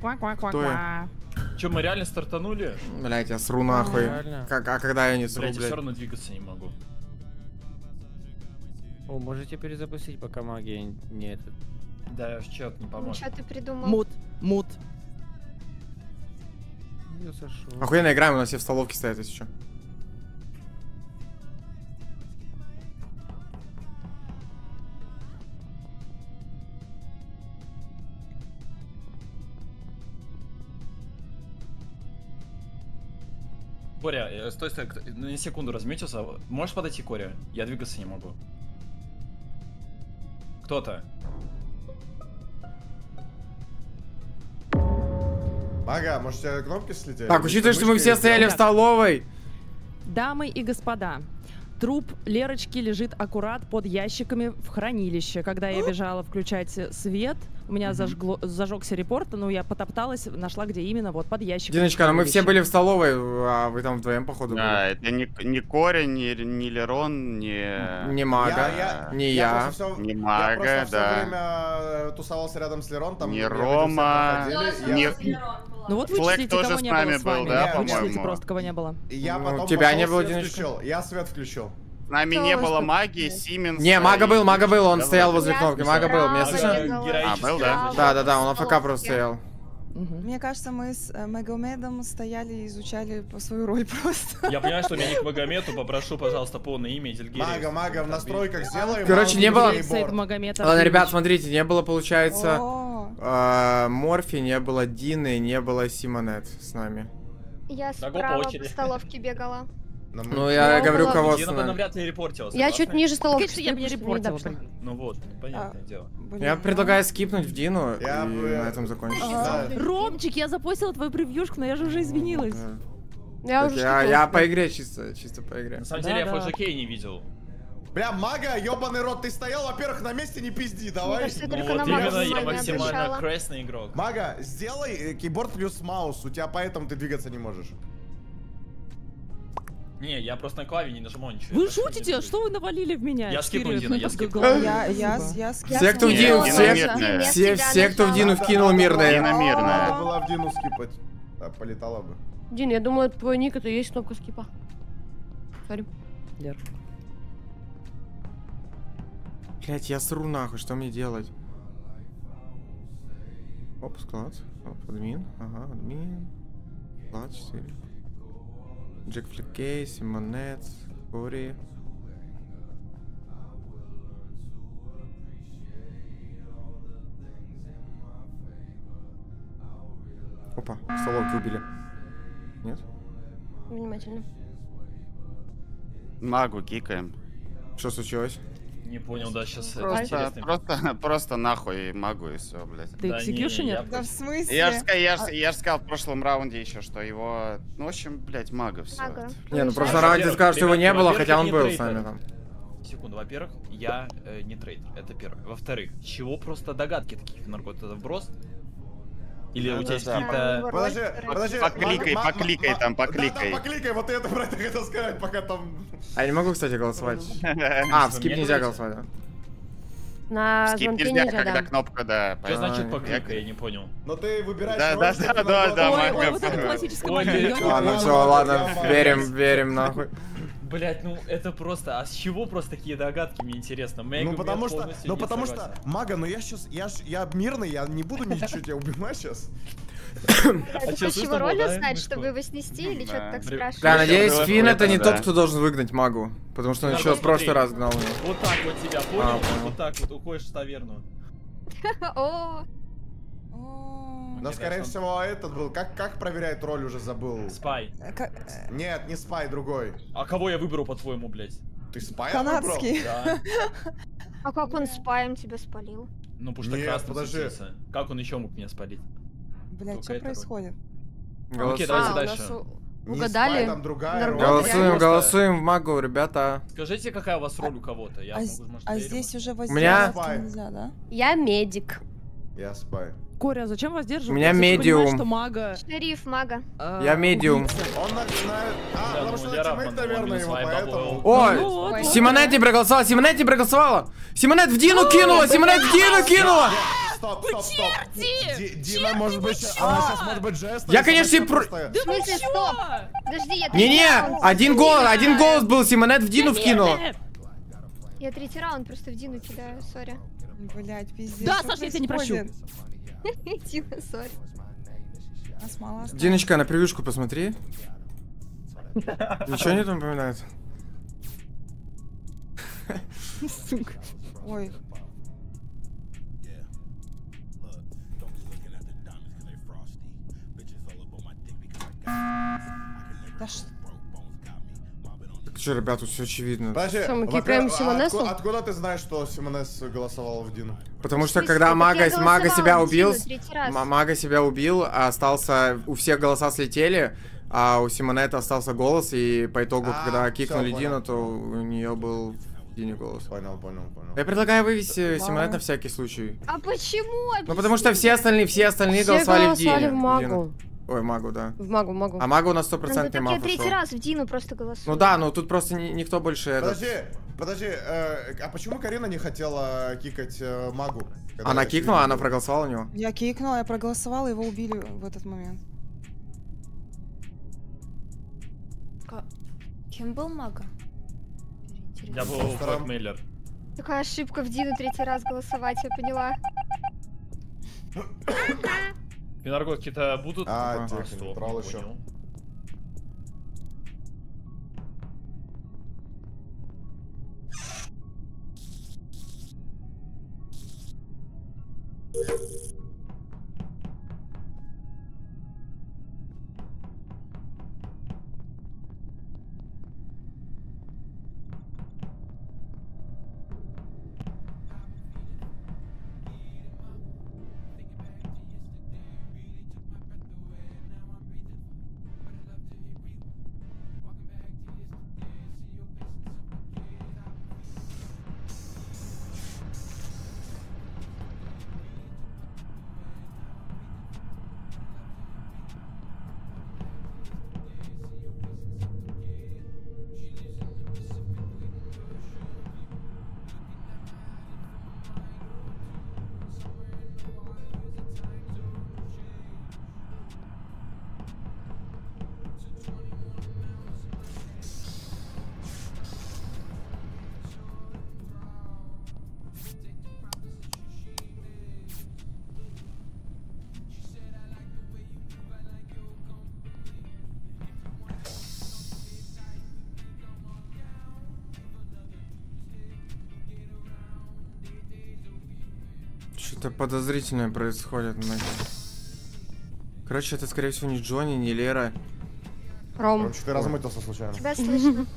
Ква-ква-ква-ква. Че, мы реально стартанули? Блять, я сру нахуй. Реально. Как, а когда я не сру, Блять, я все равно двигаться не могу. О, можете перезапустить, пока магия не этот. Да, в чат не Ну, поможет. что ты придумал? Мут, мут. Я сошел. Охуенно играем, у нас все в столовке стоят, если что. Коря, э, стой, стой, на секунду разметился. Можешь подойти, Коря? Я двигаться не могу. Кто-то. Ага, может, у тебя кнопки слетели? Так, учитывая, что мы все стояли в столовой. Дамы и господа, труп Лерочки лежит аккурат под ящиками в хранилище. Когда я бежала включать свет, у меня зажгло, зажегся репорт, но я потопталась, нашла, где именно, вот под ящиком. Диночка, ну мы все были в столовой, а вы там вдвоем, походу, Да, были. это не, не Кори, не, не Лерон, не... Не мага, Я- не я. просто всё- Не я мага, просто всё да. время э, тусовался рядом с Лерон, там Не я видел, Рома, все не- я- Ну вот Флэк вычислите, тоже кого с не нами было с был, вами. да, Вычислите по-моему? просто, кого не было. Я Ну, потом тебя не было, Диночка? Я свет включил. С нами не было магии, Сименс. Не, мага был, мага был, он стоял возле кнопки, мага был, меня слышно? А, был, да? Да, да, да, он АФК просто стоял. Мне кажется, мы с э, Магомедом стояли и изучали по свою роль просто. Я понимаю, что у меня не к Магомету, попрошу, пожалуйста, полное имя Зельгерия. Мага, мага, в настройках сделаем. Короче, не было- Ладно, ребят, смотрите, не было, получается, э, Морфи, не было Дины, не было Симонет с нами. Я справа по столовке бегала. Ну, я Я говорю, была- кого бы нами. навряд ли репортила, Я чуть ниже столовки. Конечно, я бы не мне репортила. Ну вот, понятное дело. блин, Я ну. предлагаю скипнуть в Дину Я и бы- на этом закончить. Да. Ромчик, я запостила твою превьюшку, но я же уже извинилась. Да. Я Так уже Я, я по игре чисто, чисто по игре. На самом Да, деле я да. флешакей не видел. Бля, мага, ебаный рот, ты стоял, во-первых, на месте не пизди, Мне давай. кажется, я Ну только вот на именно я максимально красный игрок. Мага, сделай э, кейборд плюс маус, у тебя поэтому ты двигаться не можешь. Не, я просто на клаве не нажимал ничего. Вы шутите? Что вы навалили в меня? Я скипнул, Дина, я скипнул. Я, я, я, Я Все, кто в Дину, все, все, все, кто в. Дину вкинул мирные. Дина мирная. Надо было в Дину скипать. Да, полетала бы. Дин, я думаю, твой ник это и есть кнопка скипа. Sorry. Лер. Блять, я сру нахуй, что мне делать? Оп, склад. Оп, админ. Ага, админ. Склад 4. Джек Фликей, Симонет, Кори. Опа, в столовке убили. Нет? Внимательно. Магу кикаем. Что случилось? Не понял, да, сейчас это Просто, интересно. просто, просто нахуй магу и все, блядь. Ты Да не, экзекьюшенер? я Да в смысле? Я же я ж, А- я ж сказал в прошлом раунде еще, что его... Ну, в общем, блядь, мага все. Ага. Не, ну в прошлом Во-первых, раунде что его не было, хотя он был с нами там. Секунду, во-первых, я э, не трейдер, это первое. Во-вторых, чего просто догадки таких наркот Или у тебя есть Да-да-да. какие-то... Подожди, подожди. Покликай, Ма- ма- покликай там, Да, покликай. да, покликай, вот это про это хотел сказать, пока там... А я не могу, кстати, голосовать. А, в скип нельзя голосовать, да? На Скип нельзя, нельзя, когда да. кнопка, да. Что значит покликай, я не понял. Но ты выбираешь Да, да, да, да, да, Ой, вот это классическая Ладно, ладно, все, ладно, верим, верим, нахуй. Блять, ну это просто, а с чего просто такие догадки, мне интересно. Мега Ну потому что, ну потому что, согласен. Мага, ну я сейчас, я ж, я мирный, я не буду ничего тебя убивать сейчас. Ты чё, хочешь слышно его было, роль да, узнать, мышку? чтобы его снести или что-то так спрашиваешь? Да, надеюсь, Финн это не тот, кто должен выгнать магу. Потому что он еще в прошлый раз гнал его. Вот так вот тебя, понял? А, понял. Вот так вот уходишь в таверну. О, Но, скорее всего, этот был. Как, как проверяет роль, уже забыл. Спай. э, э, Нет, не спай, другой. А кого я выберу, по-твоему, блять? Ты спай выбрал? Канадский. Да. а как он спаем тебя спалил? Ну, потому что Нет, красным подожди. Как он еще мог меня спалить? Блядь, что происходит? Окей, Голосуем, давайте а, дальше. у угадали? спай, там другая голосуем, Просто- голосуем в магу, ребята. Скажите, какая у вас роль у кого-то? Я А, могу, может, а здесь уже меня- воздействовать нельзя, да? Я медик. Я spy. Коря, зачем вас? У меня Ты же понимаешь, медиум. что мага... Шериф мага. э, Я медиум. убийца. Он на... на- А, Да, потому ну, что тиммейт, наверное, его, поэтому... Ну вот. Симонетти проголосовала, Симонетти проголосовала! Симонет в Дину кинула, Симонет в Дину кинула! стоп, стоп, стоп. черти! Дина, может быть, она сейчас может быть жест. Я, конечно, и про- Да В вы смысле, чё? стоп? Подожди, я Не-не, один голос, один голос был, Симонет в Дину вкинул. Я третий раунд просто в Дину кидаю, сори. Блять, пиздец. Да, Саша, я тебя не прощу. Дина, сори. А. Диночка, на превьюшку посмотри. Ничего не там напоминает? Сука. Ой. Да что? Так что, ребят, тут все очевидно. Подожди, Что, мы а Симонесу? Откуда ты знаешь, что Симонес голосовал в Дину? Потому что когда мага, мага себя убил, мага себя убил, а остался, у всех голоса слетели, а у Симонета остался голос, и по итогу, А, когда кикнули. Дину, то у нее был Дине голос. Понял, понял, понял. Я предлагаю вывести. Симонет на всякий случай. А почему? Ну потому что все остальные, все остальные Все голосовали в голосовали Дине. в. Дину. Ой, магу, да. В магу, магу. А мага у нас Ну, стопроцентный так маг я третий раз в Дину просто голосую. Ну да, но тут просто ни- никто больше этот... Подожди, подожди, э, а почему Карина не хотела кикать э, магу? Она кикнула, она проголосовала у него. Я кикнула, я проголосовала, его убили в этот момент. Кем был мага? Я был Миллер. Такая ошибка в Дину третий раз голосовать, я поняла. Пинарго какие-то будут? А, стоп, брал не еще. понял. Что-то подозрительное происходит. Короче, это скорее всего не Джонни, не Лера. Ром. Короче, ты размытился случайно. Тебя слышно.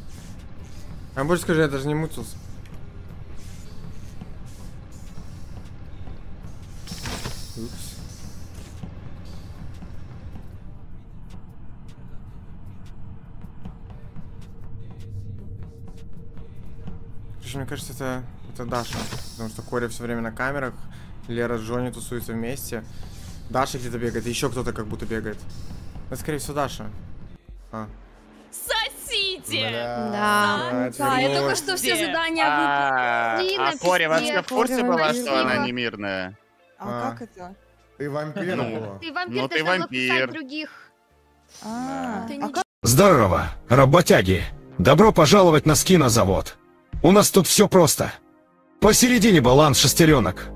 А больше скажи, я даже не мутился. Упс. Короче, мне кажется, это, это Даша. Потому что Кори все время на камерах, Лера с Джонни тусуются вместе. Даша где-то бегает, еще кто-то как будто бегает. Это, скорее всего, Даша. А. Сосите! Да. это Да, я только что все задания А Дина, а Кори вообще в курсе была, что она не мирная? А, А. как это? Ты вампир Ну. была. Ты вампир, Ну, ты вампир. других. А, а? Здорово, работяги. Добро пожаловать на скинозавод. У нас тут все просто. Посередине баланс шестеренок.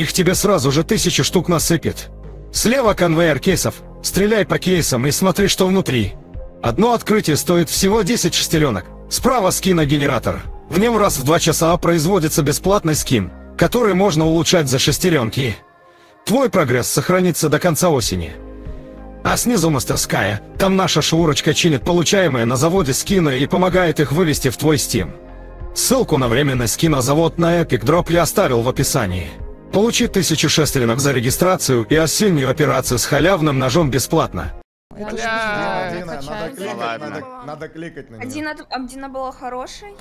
Их тебе сразу же тысячу штук насыпет. Слева конвейер кейсов. Стреляй по кейсам и смотри, что внутри. Одно открытие стоит всего 10 шестеренок. Справа скиногенератор. В нем раз в два часа производится бесплатный скин, который можно улучшать за шестеренки. Твой прогресс сохранится до конца осени. А снизу мастерская. Там наша шурочка чинит получаемые на заводе скины и помогает их вывести в твой Steam. Ссылку на временный скинозавод на Epic Drop я оставил в описании. Получи тысячу шестеренок за регистрацию и осеннюю операцию с халявным ножом бесплатно. Это что? Дина, надо кликать, надо, надо кликать на нее. Дина, а Дина была хорошей?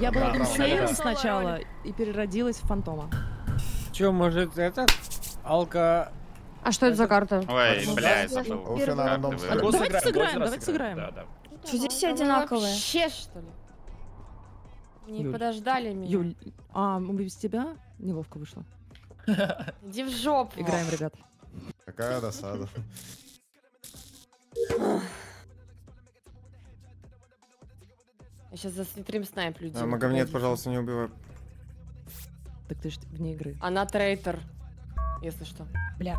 Я была да. сначала и переродилась в фантома. Че, может, этот? Алка... А что это за карта? Ой, бля, я забыл. Давайте сыграем, давайте сыграем. Да, да. Что здесь все одинаковые? Вообще, что ли? Не Юль. подождали меня. Юль, а мы без тебя неловко вышло. Иди в жопу. Играем, ребят. Какая досада. Я сейчас за стрим снайплю. А, Магомед, пожалуйста, не убивай. Так ты ж вне игры. Она трейтер. Если что. Бля.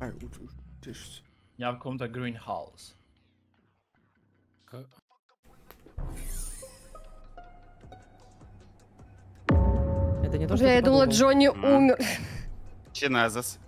Ай. Я в каком-то greenhouse. Это не то, что Бля, я думала, подумал. Джонни умер. Чинезис.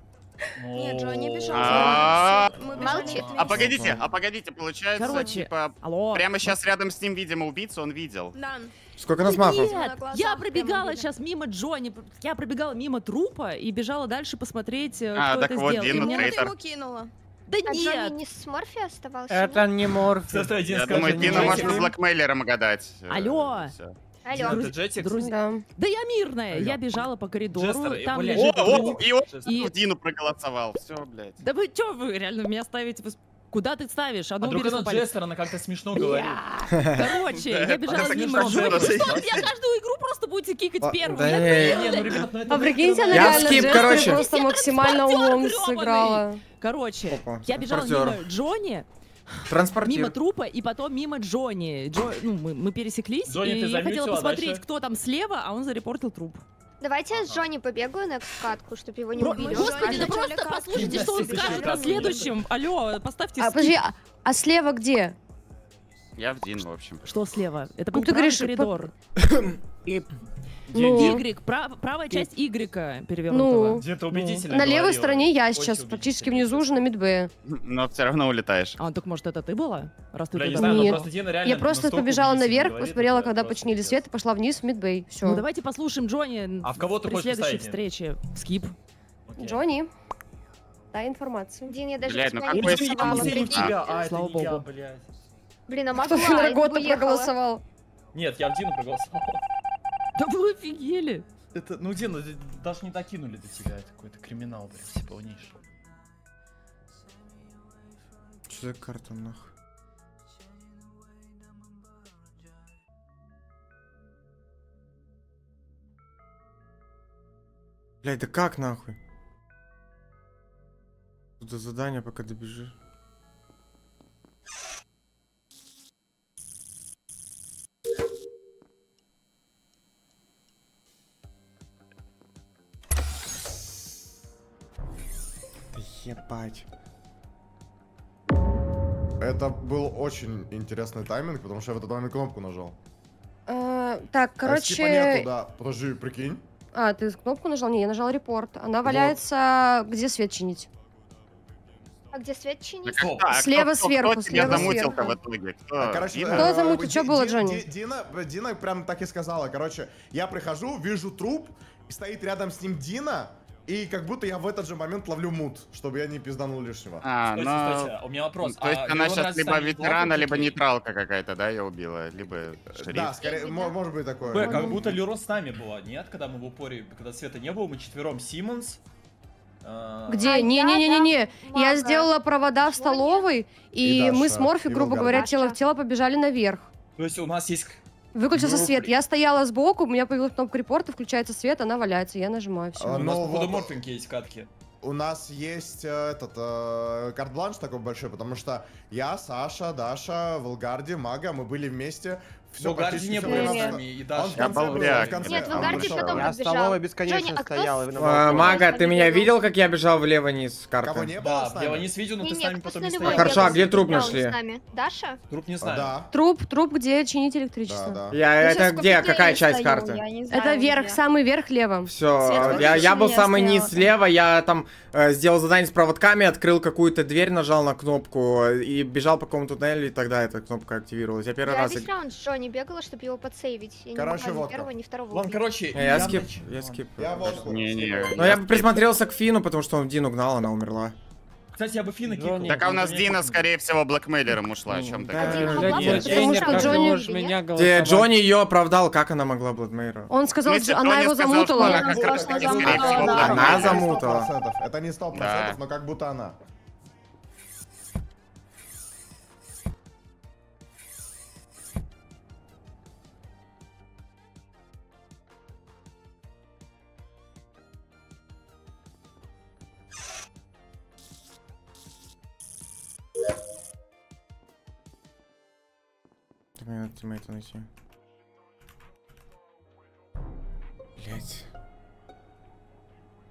Нет, Джонни бежал. А, Молчит. А погодите, а погодите, получается, Короче, типа, Алло. прямо сейчас рядом с ним, видимо, убийцу он видел. Да. Сколько нас мафов? Нет, я пробегала сейчас мимо Джонни, я пробегала мимо трупа и бежала дальше посмотреть, э, А, кто так это вот, сделал. И Дина мне- трейтер. ему кинула. Да А Джонни нет! не с Морфи оставался? Это не морфи. Я скажет, думаю, Дина может с блэкмейлером гадать. Э, Алло. всё. Алло. Друз- ты Джетик? друзья- Да. Да я мирная, Алло. я бежала по коридору, Джестер, там блядь, лежит О, о, и он И- Дину проголосовал. Все, блядь. Да вы чё вы реально меня ставите? Куда ты ставишь? А Одну вдруг убери она. Джестер, она как-то смешно говорит. Короче, я бежала мимо что, меня каждую игру просто будете кикать А, Я не. Не, ну, ну А прикиньте, она Я реально короче. просто Я максимально умом сыграла. Короче, я бежала мимо Джонни, Транспортир. мимо трупа и потом мимо Джонни. Джо- ну, мы, мы пересеклись, Джонни, и я хотела а посмотреть, дальше? кто там слева, а он зарепортил труп. Давайте я с Джонни побегаю на катку, чтобы его не Про- убили. Господи, да просто послушайте, что он скажет на следующем. Алло, поставьте А, подожди, а, а слева где? Я в Дин, в общем. Что слева? Это Ну, был ты правый говоришь, коридор. Ну, Y, прав- правая часть Y перевернутого. ну. Где-то убедительно На левой говорила. стороне я Очень сейчас, убедительно. практически внизу уже на мидбе. Но все равно улетаешь. А, так может это ты была? Раз ты Бля, не туда знаю, но Нет. просто Дина реально Я просто настолько побежала убедительно наверх, говорит, посмотрела, это когда просто починили пиздец. свет, и пошла вниз в мидбей. Все. Ну давайте послушаем Джонни А в кого ты при хочешь следующей поставить? встрече. Скип. Окей. Джонни, дай информацию. Дин, я даже Блядь, ну тебя не какой Блин, я голосовала, прикинь. тебя, а это Слава не я, богу. блядь. Блин, а могла, на уехала. проголосовал? Нет, я в Дину проголосовал. Да вы офигели. Это, ну, Дина, это даже не докинули до тебя, это какой-то криминал, блядь, полнейший. Что за карта нахуй? Блядь, да как нахуй? Тут задание, пока добежишь. Ебать. Это был очень интересный тайминг, потому что я в этот момент кнопку нажал. Э, Так, А скипа короче... нету, да. Подожди, прикинь. А, ты кнопку нажал? Не, я нажала репорт. Она валяется, где свет чинить. А где свет чинить? А кто- Слева кто- сверху, Кто слева замутил-то в сверху. итоге? Кто? А, короче, Дина? Кто э, замутил? Ди- Чё было, Джонни? Ди- Дина, Дина прям так и сказала. Короче, я прихожу, вижу труп, стоит рядом с ним Дина, и как будто я в этот же момент ловлю мут, чтобы я не пизданул лишнего. А, Стойте, ну... стойте, у меня вопрос. То есть а она сейчас либо ветерана, либо нейтралка какая-то, да, ее убила, либо шериф. Да, скорее, мо- может быть такое. Б, Ну, как будто Леро с нами была, нет? Когда мы в упоре, когда света не было, мы четвером Симмонс. а, Где? А я, Не-не-не-не. Я мага. сделала провода в столовой, и, И мы с Морфи, грубо говоря, тело в тело побежали наверх. То есть у нас есть... Выключился Ну, свет. при- Я стояла сбоку, у меня появилась кнопка репорта, включается свет, она валяется, я нажимаю, все. А, У нас, ну, походу, вот- мертвенькие есть катки. У нас есть э, этот э, карт-бланш такой большой, потому что я, Саша, Даша, Волгарди, Мага, мы были вместе. Все Но Гарди не был время с время. нами, и Даша. конце был, в конце. Нет, А, Волгарди хорошо. потом Я в столовой бесконечно Джонни, а кто стоял. А. Мага, ты меня видел, как я бежал влево-вниз карта? Кого не было Да, я его не видел, но ты с нами потом не стоял. Хорошо, а где труп нашли? Даша? Труп не А, знаю. Да, Труп, труп, где чинить электричество. Я, Я это где? Какая часть карты? я Это верх, самый верх левом. Все, я, я был самый я низ слева, я там сделал задание с проводками, открыл какую-то дверь, нажал на кнопку и бежал по какому-то туннелю, и тогда эта кнопка активировалась. Я первый Я раз... весь раунд с Джонни бегала, чтобы его подсейвить. Я не Короче, ни водка. первого, ни второго убить. короче, Не, я скип, нач- я скип. Я вот. Не-не. Но я бы присмотрелся к Фину, потому что он Дину гнал, она умерла. Кстати, я бы Фина кикнул. Так а у нас Дина, скорее всего, блэкмейлером ушла, о чем ты говоришь? что Джонни-? Джонни ее оправдал, как она могла Бладмейра? Он сказал, смысле, она его что замутала. она что замутала, Это не замутала. 100%, Это не 100%, Да. но как будто она. Тиммейта найти. Блять.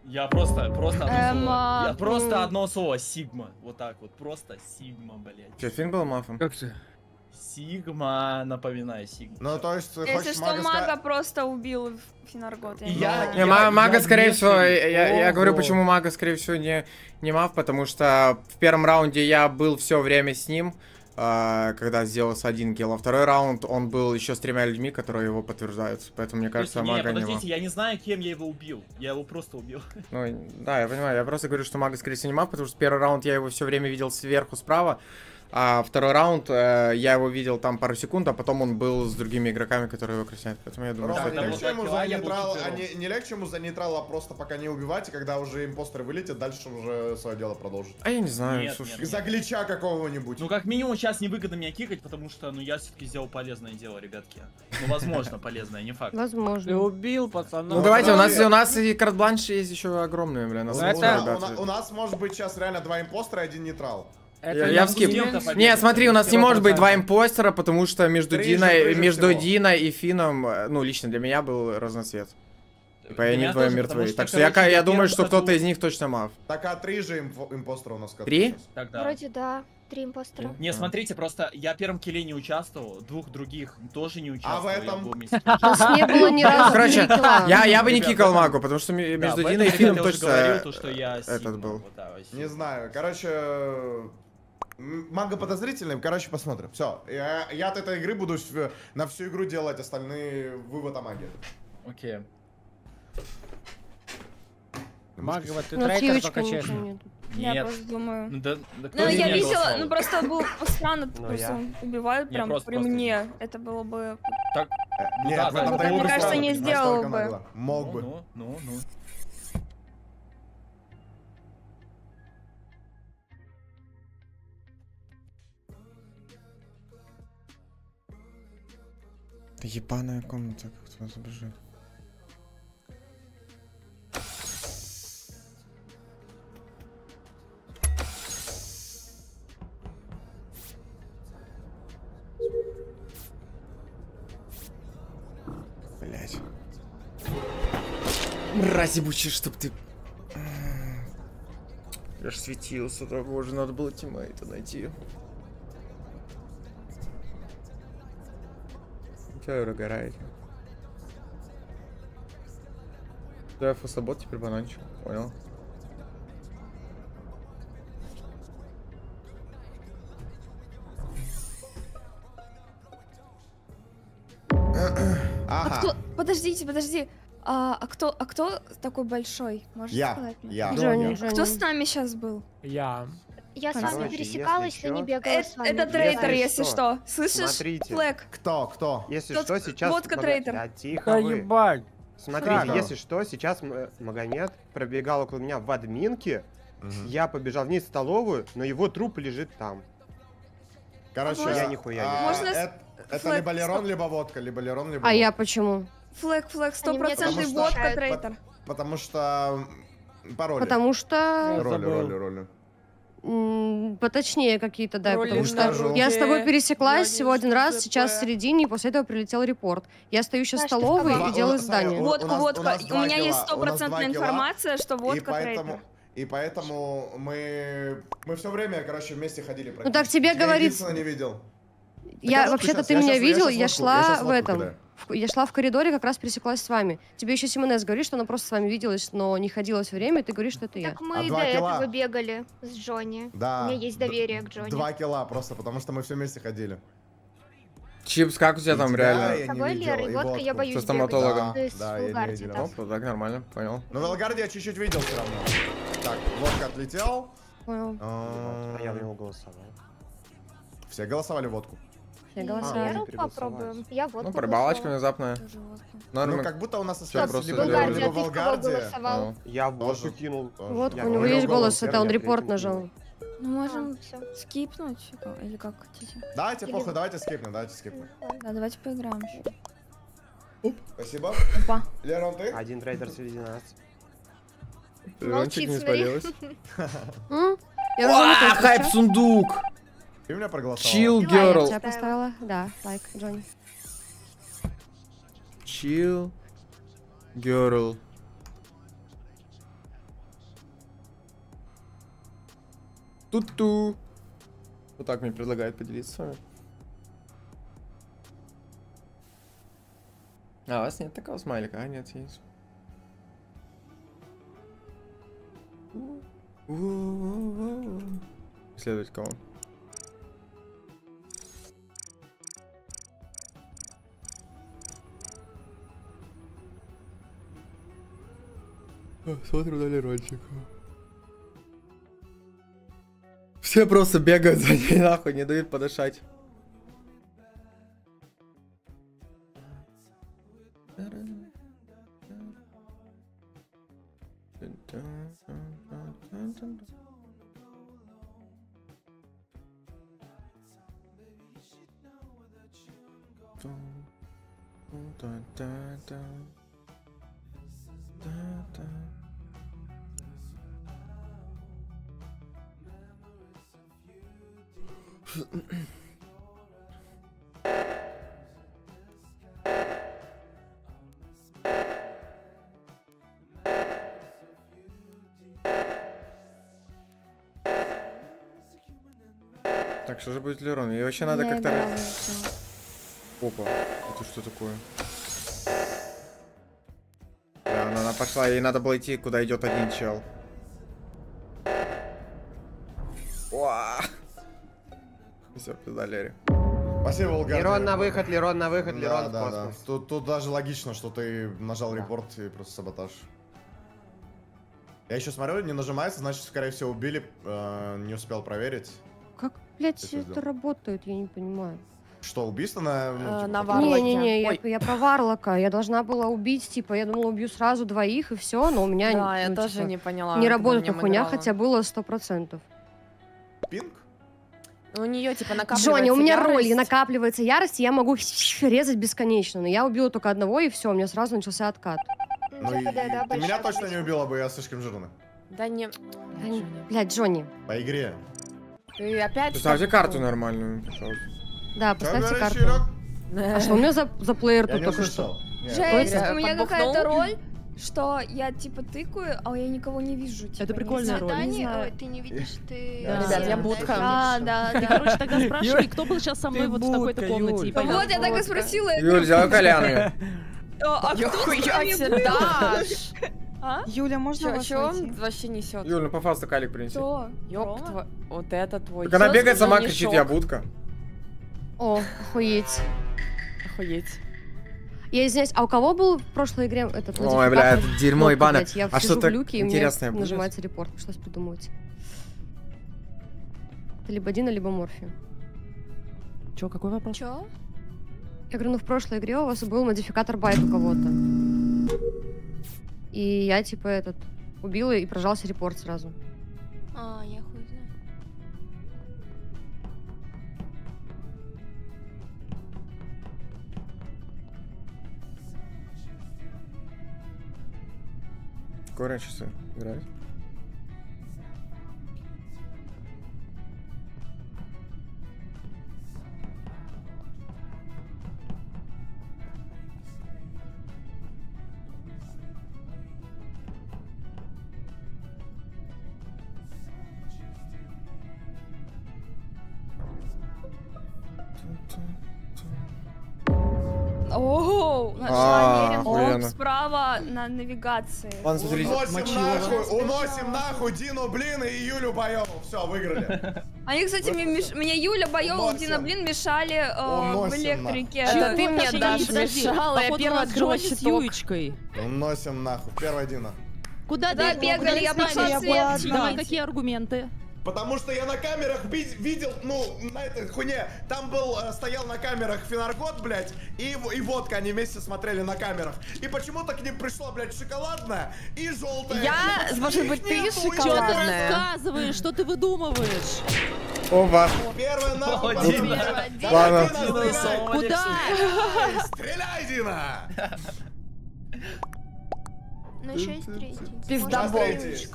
Я просто, просто одно слово. Я просто м. одно слово. Сигма. Вот так вот. Просто Сигма, блядь. Че, Финн был мафом? Как ты? Сигма, напоминаю, Сигма. Ну, то есть, Если хочешь что, мага мага сказать... просто убил Финаргот. Я- Не, ма- мага, я скорее всего, я, я- я говорю, почему мага, скорее всего, не, не маф, потому что в первом раунде я был все время с ним, когда сделался один килл, а второй раунд он был еще с тремя людьми, которые его подтверждают, поэтому мне кажется, мага не подождите, я не знаю, кем я его убил. Я его просто убил. Ну, да, я понимаю, я просто говорю, что мага, скорее всего, не мав, потому что первый раунд я его все время видел сверху справа, а второй раунд э, я его видел там пару секунд, а потом он был с другими игроками, которые его красят, поэтому я думаю, Рома, что не это это... легче ему за нейтрал, а не, не легче ему за нейтрал, а просто пока не убивать, и когда уже импостеры вылетят, дальше уже свое дело продолжит. А я не знаю, Нет, слушай. нет. Из-за глича какого-нибудь. Ну, как минимум, сейчас невыгодно меня кикать, потому что, ну, я все-таки сделал полезное дело, ребятки. Ну, возможно, полезное, не факт. Ты Возможно. убил пацана. Ну давайте, у нас, у нас и карт-бланш есть еще огромные, на- у нас может быть сейчас реально два импостера и один нейтрал. Это Я-. Нет, Не, смотри, у нас не может быть два 100%. импостера, потому что между Диной, между. Диной и Фином, э, ну, лично для меня был разноцвет. Типа, они мертвые. потому Так что, я, я думаю, что кто-то из них точно мав. Так, а три же импо- импостера у нас. как Три? Тогда. Вроде да. Три импостера. Не, смотрите, просто я в первом килле не участвовал, двух других тоже не участвовал. А в этом? не было ни разу Короче. Я, я бы не кикал магу, потому что между Диной и Фином точно говорил, то, что я этот был. Не знаю, короче... Манго подозрительный, короче, посмотрим. Все, я, я от этой игры буду на всю игру делать остальные вывод о магии. Окей. Магово, ты Ну, трейдер, только честно. нет. Я Нет. просто думаю... Ну, да, да Ну, я видела, ну просто было странно, Ну, просто я. убивают прям просто- при просто. мне. Это было бы... Так, Э, Ну Нет, да, да, ну, мне кажется, не сделал бы. Мог ну, бы. ну, ну, ну. Это ебаная комната, как тебя изображает. Блять. Мразь ебучая, чтоб ты... Я ж светился, да боже, надо было тиммейта найти. Че вы угораете? Да, фособот теперь бананчик, понял. А Ага, кто... Подождите, подожди. А, а кто, а кто такой большой? Можешь я, сказать мне? я. Джонни, я. Джонни. Кто с нами сейчас был? Я. Я с Короче, вами если пересекалась, но не бегала Это, с вами. это трейтер, Если если что, что. Слышишь? смотрите. Флэк. Кто, кто? Если Тот что, сейчас... водка трейтер. Да, тихо Да вы. ебать. Смотрите, Как? если что, сейчас Магомед пробегал около меня в админке, Мгм. я побежал вниз в столовую, но его труп лежит там. Короче, Можно- Я нихуя не а, Можно с- это- Это Флэк, либо Лерон, стоп. либо водка, либо Лерон, либо А я почему? Флэк, флэк, процентов водка трейтер. Потому что... м, Пароли. Потому что... Роли, роли, роли. Поточнее какие-то, да, потому что руке, я с тобой пересеклась я всего один раз, сейчас в середине, и после этого прилетел репорт. Я стою сейчас в столовой и делаю здание. Водку, водка. У меня есть стопроцентная информация, что водка и поэтому мы, мы все время, короче, вместе ходили. Ну так тебе Я говорит- не видел. Я вот вообще-то ты меня видел, я шла в этом. Я шла в коридоре, как раз пересеклась с вами. Тебе еще Симонес говорит, что она просто с вами виделась, но не ходила все время, и ты говоришь, что это я. Так мы А до килла? этого бегали с Джонни. Да. У меня есть д- доверие к Джонни. Два килла просто, потому что мы все вместе ходили. Чипс, как у тебя И там тебя реально? я С тобой, Лера, и водка я боюсь Со стоматологом. с Да, я не видел. там. Оп, так нормально, понял. Ну, Велгарди я чуть-чуть видел все равно. Так, водка отлетел. Понял. А, А я в него голосовал. Все голосовали водку. Все А, голосовали. Леру переголосовать. попробуем. Я водку Ну, пробалочка голосовала. внезапная. Тоже водка. Норм, Ну, как будто у нас осталось просто либо, Вулгарди, либо а. Я водку Тоже- кинул. тоже. Вот, Я у него есть голос, я это он репорт нажал. Ну, можем А, всё. скипнуть, или как хотите. Давайте, Или- похуй, давайте скипнем, давайте скипнем. Да, давайте поиграем еще. Спасибо. Опа. Лерон, ты? Один трейдер среди нас. Рончик не Молчит, смотри. спалилась. Я А, хайп сундук! Ты меня проголосовал. Чил Я герл. тебя поставила. Да, лайк, Джонни. Chill. Girl. Ту-ту. Вот так мне предлагает поделиться с вами. А, у вас нет такого смайлика? А, нет, есть. Следовать кого? Смотрю на Лерончика. Все просто бегают за ней нахуй, не дают подышать. Так, что же будет Лерон? Ей вообще надо как-то... Опа, это что такое? Да, она, она пошла, ей надо было идти, куда идет один чел. Все, пизда, Лерри. Спасибо, Волгар. Лерон на выход, Лерон на выход, Да, Лерон в да, да. космос. Тут, тут даже логично, что ты нажал репорт и просто саботаж. Я еще смотрю, не нажимается, значит, скорее всего, убили, э, не успел проверить. Как, блядь, это сделал? работает, я не понимаю. Что, убийство на... ну, Э, типа, на Варлоке. Не-не-не, я, я про Варлока. Я должна была убить, типа, я думала, убью сразу двоих и все, но у меня Да, я ну, тоже типа, не поняла. не работает эта хуйня, хотя было сто процентов. Пинг? У нее типа накапливается Джонни, у меня ярость. роль, и накапливается ярость, и я могу резать бесконечно. Но я убила только одного, и все, у меня сразу начался откат. Ну, и- ты меня точно не убила бы, я слишком жирный. Да не... Да не- Блядь, Джонни. По игре. Ты опять... Поставьте карту нормальную, пожалуйста. Да, поставьте карту. А что у меня за, за плеер Я тут не только что? Жесть, у меня какая-то роль, что я типа тыкаю, а я никого не вижу. Типа, Это прикольная роль. Да, Не знаю. ты не видишь, ты... Да, ребят, я будка. Да, да, Ты, да. короче, тогда спрашивай, кто был сейчас со мной вот в такой-то комнате. Вот, я так и спросила. Юль, взяла Коляны. А а кто с! А? Юля, можно вас чё он вообще несет? Юль, ну по фасту калик принеси. Кто? Ёб тво- Вот это твой. Так она бегает сама, кричит, шок? я будка. О, охуеть. Охуеть. Я извиняюсь, а у кого был в прошлой игре этот Ой, модификатор? бля, это дерьмо ебаное. А и мне интересное будет? нажимается репорт. Пришлось придумывать. Это либо Дина, либо Морфи. Чё, какой вопрос? Чё? Я говорю, ну в прошлой игре у вас был модификатор байт у кого-то. И я типа этот убила и прожался репорт сразу. А, я Скоро часы играть. Оу, нашла Мерин. справа на навигации. Ладно. Уносим нахуй, уносим нахуй Дину, блин, и Юлю Боеву. Все, выиграли. Они, кстати, мне, Юля Боева, Уносим. Дина, блин, мешали э, в электрике. Это ты мне подожди. мешала, я первая открыла с. Юечкой. Уносим нахуй. Первая Дина. Куда бегали, я пошла свет какие аргументы? Потому что я на камерах видел, ну, на этой хуйне, там был, э, стоял на камерах Финаргот, блядь, и, и водка, они вместе смотрели на камерах. И почему-то к ним пришло, блядь, шоколадная и желтая. Я, И может быть, ты нету, Что ты рассказываешь? Что ты выдумываешь? Оба. Первая нахуй. Ладно. Куда? Стреляй, Дина! На 6 третий. Пиздабол. Сейчас третий есть.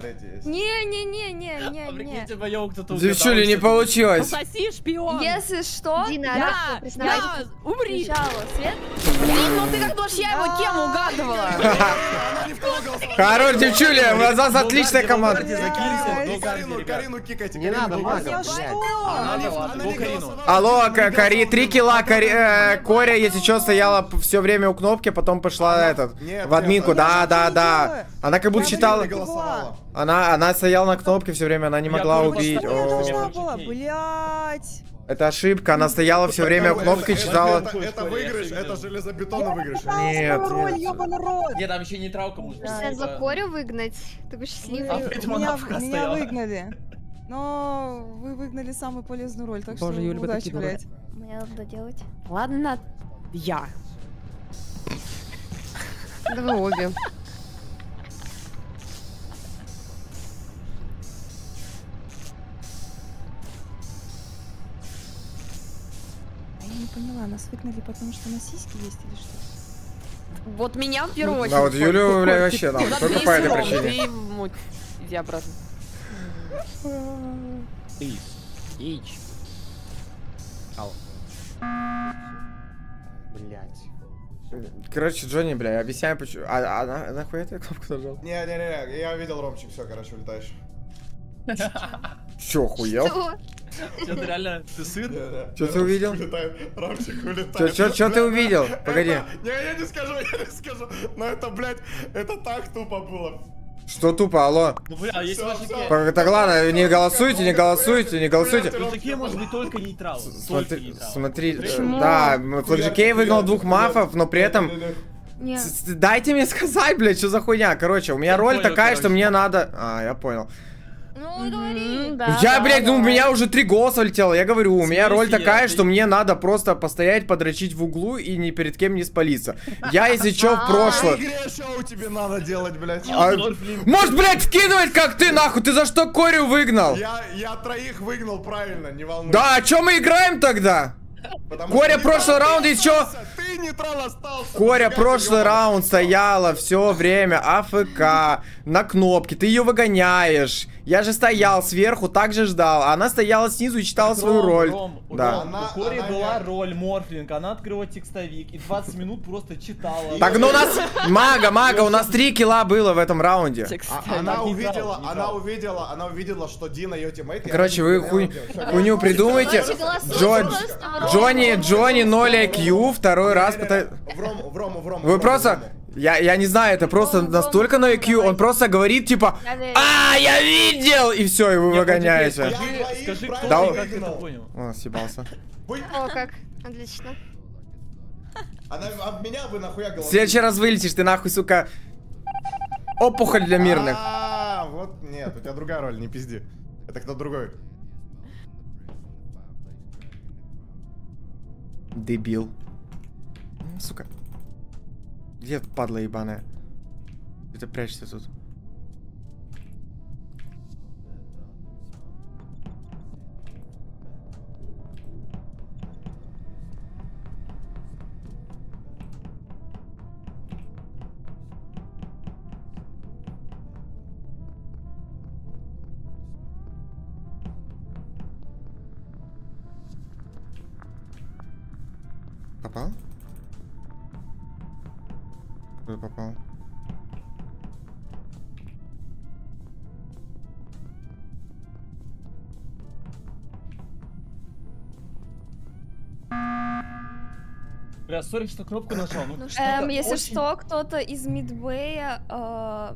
Третий есть. Не-не-не-не-не-не. А Девчули, не получилось. Пососи, шпион! Если что, Дина, я, да, я Умри! Сначала свет. Блин, ну ты как думаешь, я его кем угадывала? Хорош, девчули, у вас отличная команда. Ну, Карину, кикайте. Не надо мага. Алло, Кари, три килла, э, Коря, если что, стояла все время у кнопки, потом пошла этот, нет, в админку, да, да, да. Она как будто Я читала, не голосовала. она, она стояла на кнопке все время, она не Я могла убить. блядь. Это ошибка, она стояла все время у Это- кнопки, это- читала. Это это выигрыш, это железобетонный выигрыш. Нет, нет. там еще нейтралка будет. Если за Корю выгнать, ты бы Вы- счастливый. Меня, выгнали. Но вы выгнали самую полезную роль, так Боже, что Юль, удачи, блядь. Мне надо доделать. Ладно, я. Да вы обе. А я не поняла, нас выгнали, потому что на сиськи есть или что? Вот меня в первую очередь. Да, вот Юлю, бля, вообще, ты там, только по этой причине. Иди обратно. Ты. Ич. Ау. Блять. Короче, Джонни, бля, объясняю, почему. А, а на- нахуй ты кнопку нажал? Не-не-не, я видел, Ромчик, все, короче, улетаешь. Че? Что? Что, ты реально, ты сыр? Чё ты увидел? Ромчик улетает. чё ты увидел? Погоди. Не, я не скажу, я не скажу. Но это, блядь, это так тупо было. Что тупо, алло? Ну, бля, а если такие... Так ладно, не голосуйте, не голосуйте, не голосуйте. Такие может быть только нейтралы. Только Смотри, смотри, э, да, Флэджикей выгнал двух мафов, но при этом... Нет. Дайте мне сказать, блядь, что за хуйня. Короче, у меня роль такая, что мне надо... А, я понял. Ну, говори. я, блядь, ну у меня уже три голоса летело. Я говорю, у меня роль такая, что мне надо просто постоять, подрочить в углу и ни перед кем не спалиться. Я, если чё, в прошлое... игре шоу тебе надо делать, блядь. А, Может, блядь, вкидывать, как ты, нахуй? Ты за что Корю выгнал? Я, троих выгнал правильно, не волнуйся. Да, а чё мы играем тогда? Коря, прошлый раунд, и чё? остался, Ты нейтрал остался. Коря, прошлый раунд стояла все время АФК на кнопке, ты ее выгоняешь. Я же стоял сверху, так же ждал. а Она стояла снизу и читала свою Ром, роль. Ром, Да. Ром, Она- у Кори она была не- роль Morphling, она открыла текстовик и 20 минут просто читала. Так, ну у нас... Мага, мага, у нас три кила было в этом раунде. А- Она увидела, она увидела, она увидела, что Дина ее тиммейт. Короче, вы хуйню придумайте. Джонни, Джонни 0 IQ, второй раз пытается... В в в в Вы просто... в. Я, я не знаю, это просто Ром, Ром, настолько на Ром, IQ, он просто говорит, типа, а, я видел, и все, и вы выгоняете. Скажи, Я двоих скажи, кто ты, как ты это понял? О, съебался. О, как. Отлично. Она об меня вы нахуя В голосуете? следующий раз вылетишь, ты нахуй, сука, опухоль для мирных. А, вот нет, у тебя другая роль, не пизди. Это кто другой. Дебил. Сука. Где падла ебаная? Ты прячешься тут? Куда попал? Бля, сори, что кнопку нажал. Ну, Эм, что-то если очень- что, кто-то из мидбэя э,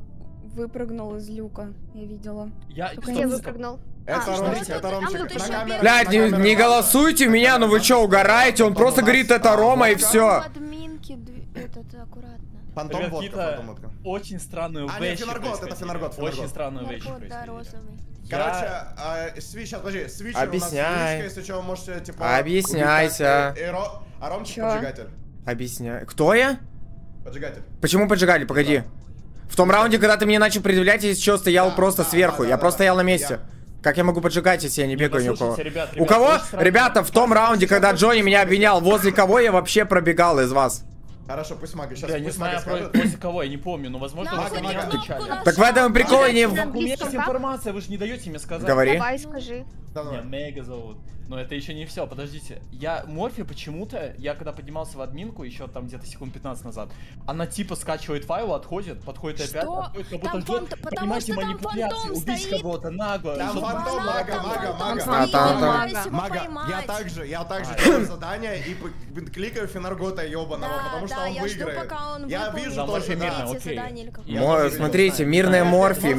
выпрыгнул из люка. Я видела. Я... Только не выпрыгнул. Это что Ромчик, это? Ромчик. еще камеру- Блядь, не, не голосуйте в меня, ну вы чё, угораете? Он просто говорит, это Рома и все. Админки, этот, аккуратно. Фантом Ребят, водка, фантом водка. Очень странную А, нет, вещи Фенаргот, это. Фенаргот, Фенаргот. Очень странную вещь да, розовый. Короче, а, свич, сейчас, подожди, свич у нас Объясняй. личка, если что, вы можете, типа... Объясняйся. убить, э, э, Ро- А Ромчик Чё? поджигатель. Объясняй. Кто я? Поджигатель. Почему поджигали? Погоди. В том раунде, когда ты мне начал предъявлять, я еще стоял Да, просто да, сверху. да, я да, просто да. стоял на месте. Я- Как я могу поджигать, если я не бегаю ни у кого? послушайте, ребят, У ребят, кого? Ребята, в том раунде, когда Джонни меня обвинял, возле кого я вообще пробегал из вас? Хорошо, пусть мага. Сейчас Я не знаю про- против кого, я не помню, но возможно Мага, вы меня. Так в этом и прикол не... У меня как? информация, вы же не даете мне сказать. Говори. Давай, скажи. Меня Мега зовут. Но это еще не все, подождите. Я Морфи почему-то, я когда поднимался в админку, еще там где-то секунд 15 назад, она типа скачивает файл, отходит, подходит опять, Что? отходит, как будто Там ждет, фант- потому что там манипуляции, фантом убить стоит. кого-то нагло. Там фантом, мага, мага, мага. А, Мага, я также, я также делаю задание и кликаю Финаргота ебаного, Да, потому что он я жду, выиграет. пока он Я вижу Да, тоже, да. Смотрите, мирная Морфи,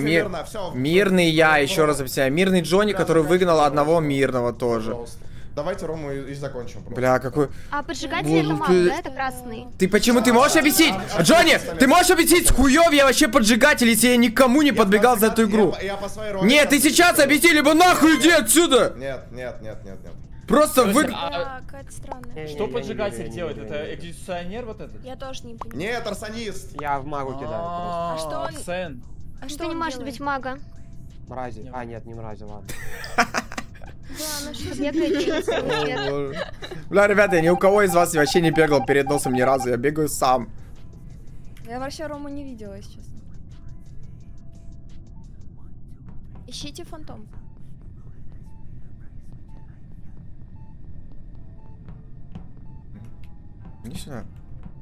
мирный я, еще раз объясняю. Мирный Джонни, который выгнал одного мирного тоже. Пожалуйста. Давайте Рому и, и закончим. просто. Бля, какой... А поджигатель это Боже, маг, ты- да? Это красный. Ты почему, ты можешь объяснить? Джонни, ты можешь объяснить, хуёв я вообще поджигатель, если я никому не Я подбегал за эту игру? Я, я по своей роли Нет, ты сейчас объясни, либо нахуй иди отсюда! Нет, нет, нет, нет, нет. Просто вы... а. Что поджигатель делает? Это экзекуционер вот этот? Я тоже не понимаю. Нет, арсонист. Я в магу кидаю. А что он-. А Ты что не делает? быть мага. Мрази. А, нет, не мрази, ладно. Бля, ребята, я ни у кого из вас вообще не бегал перед носом ни разу, я бегаю сам. Я вообще Рому не видела, если честно. Ищите фантом. Иди сюда.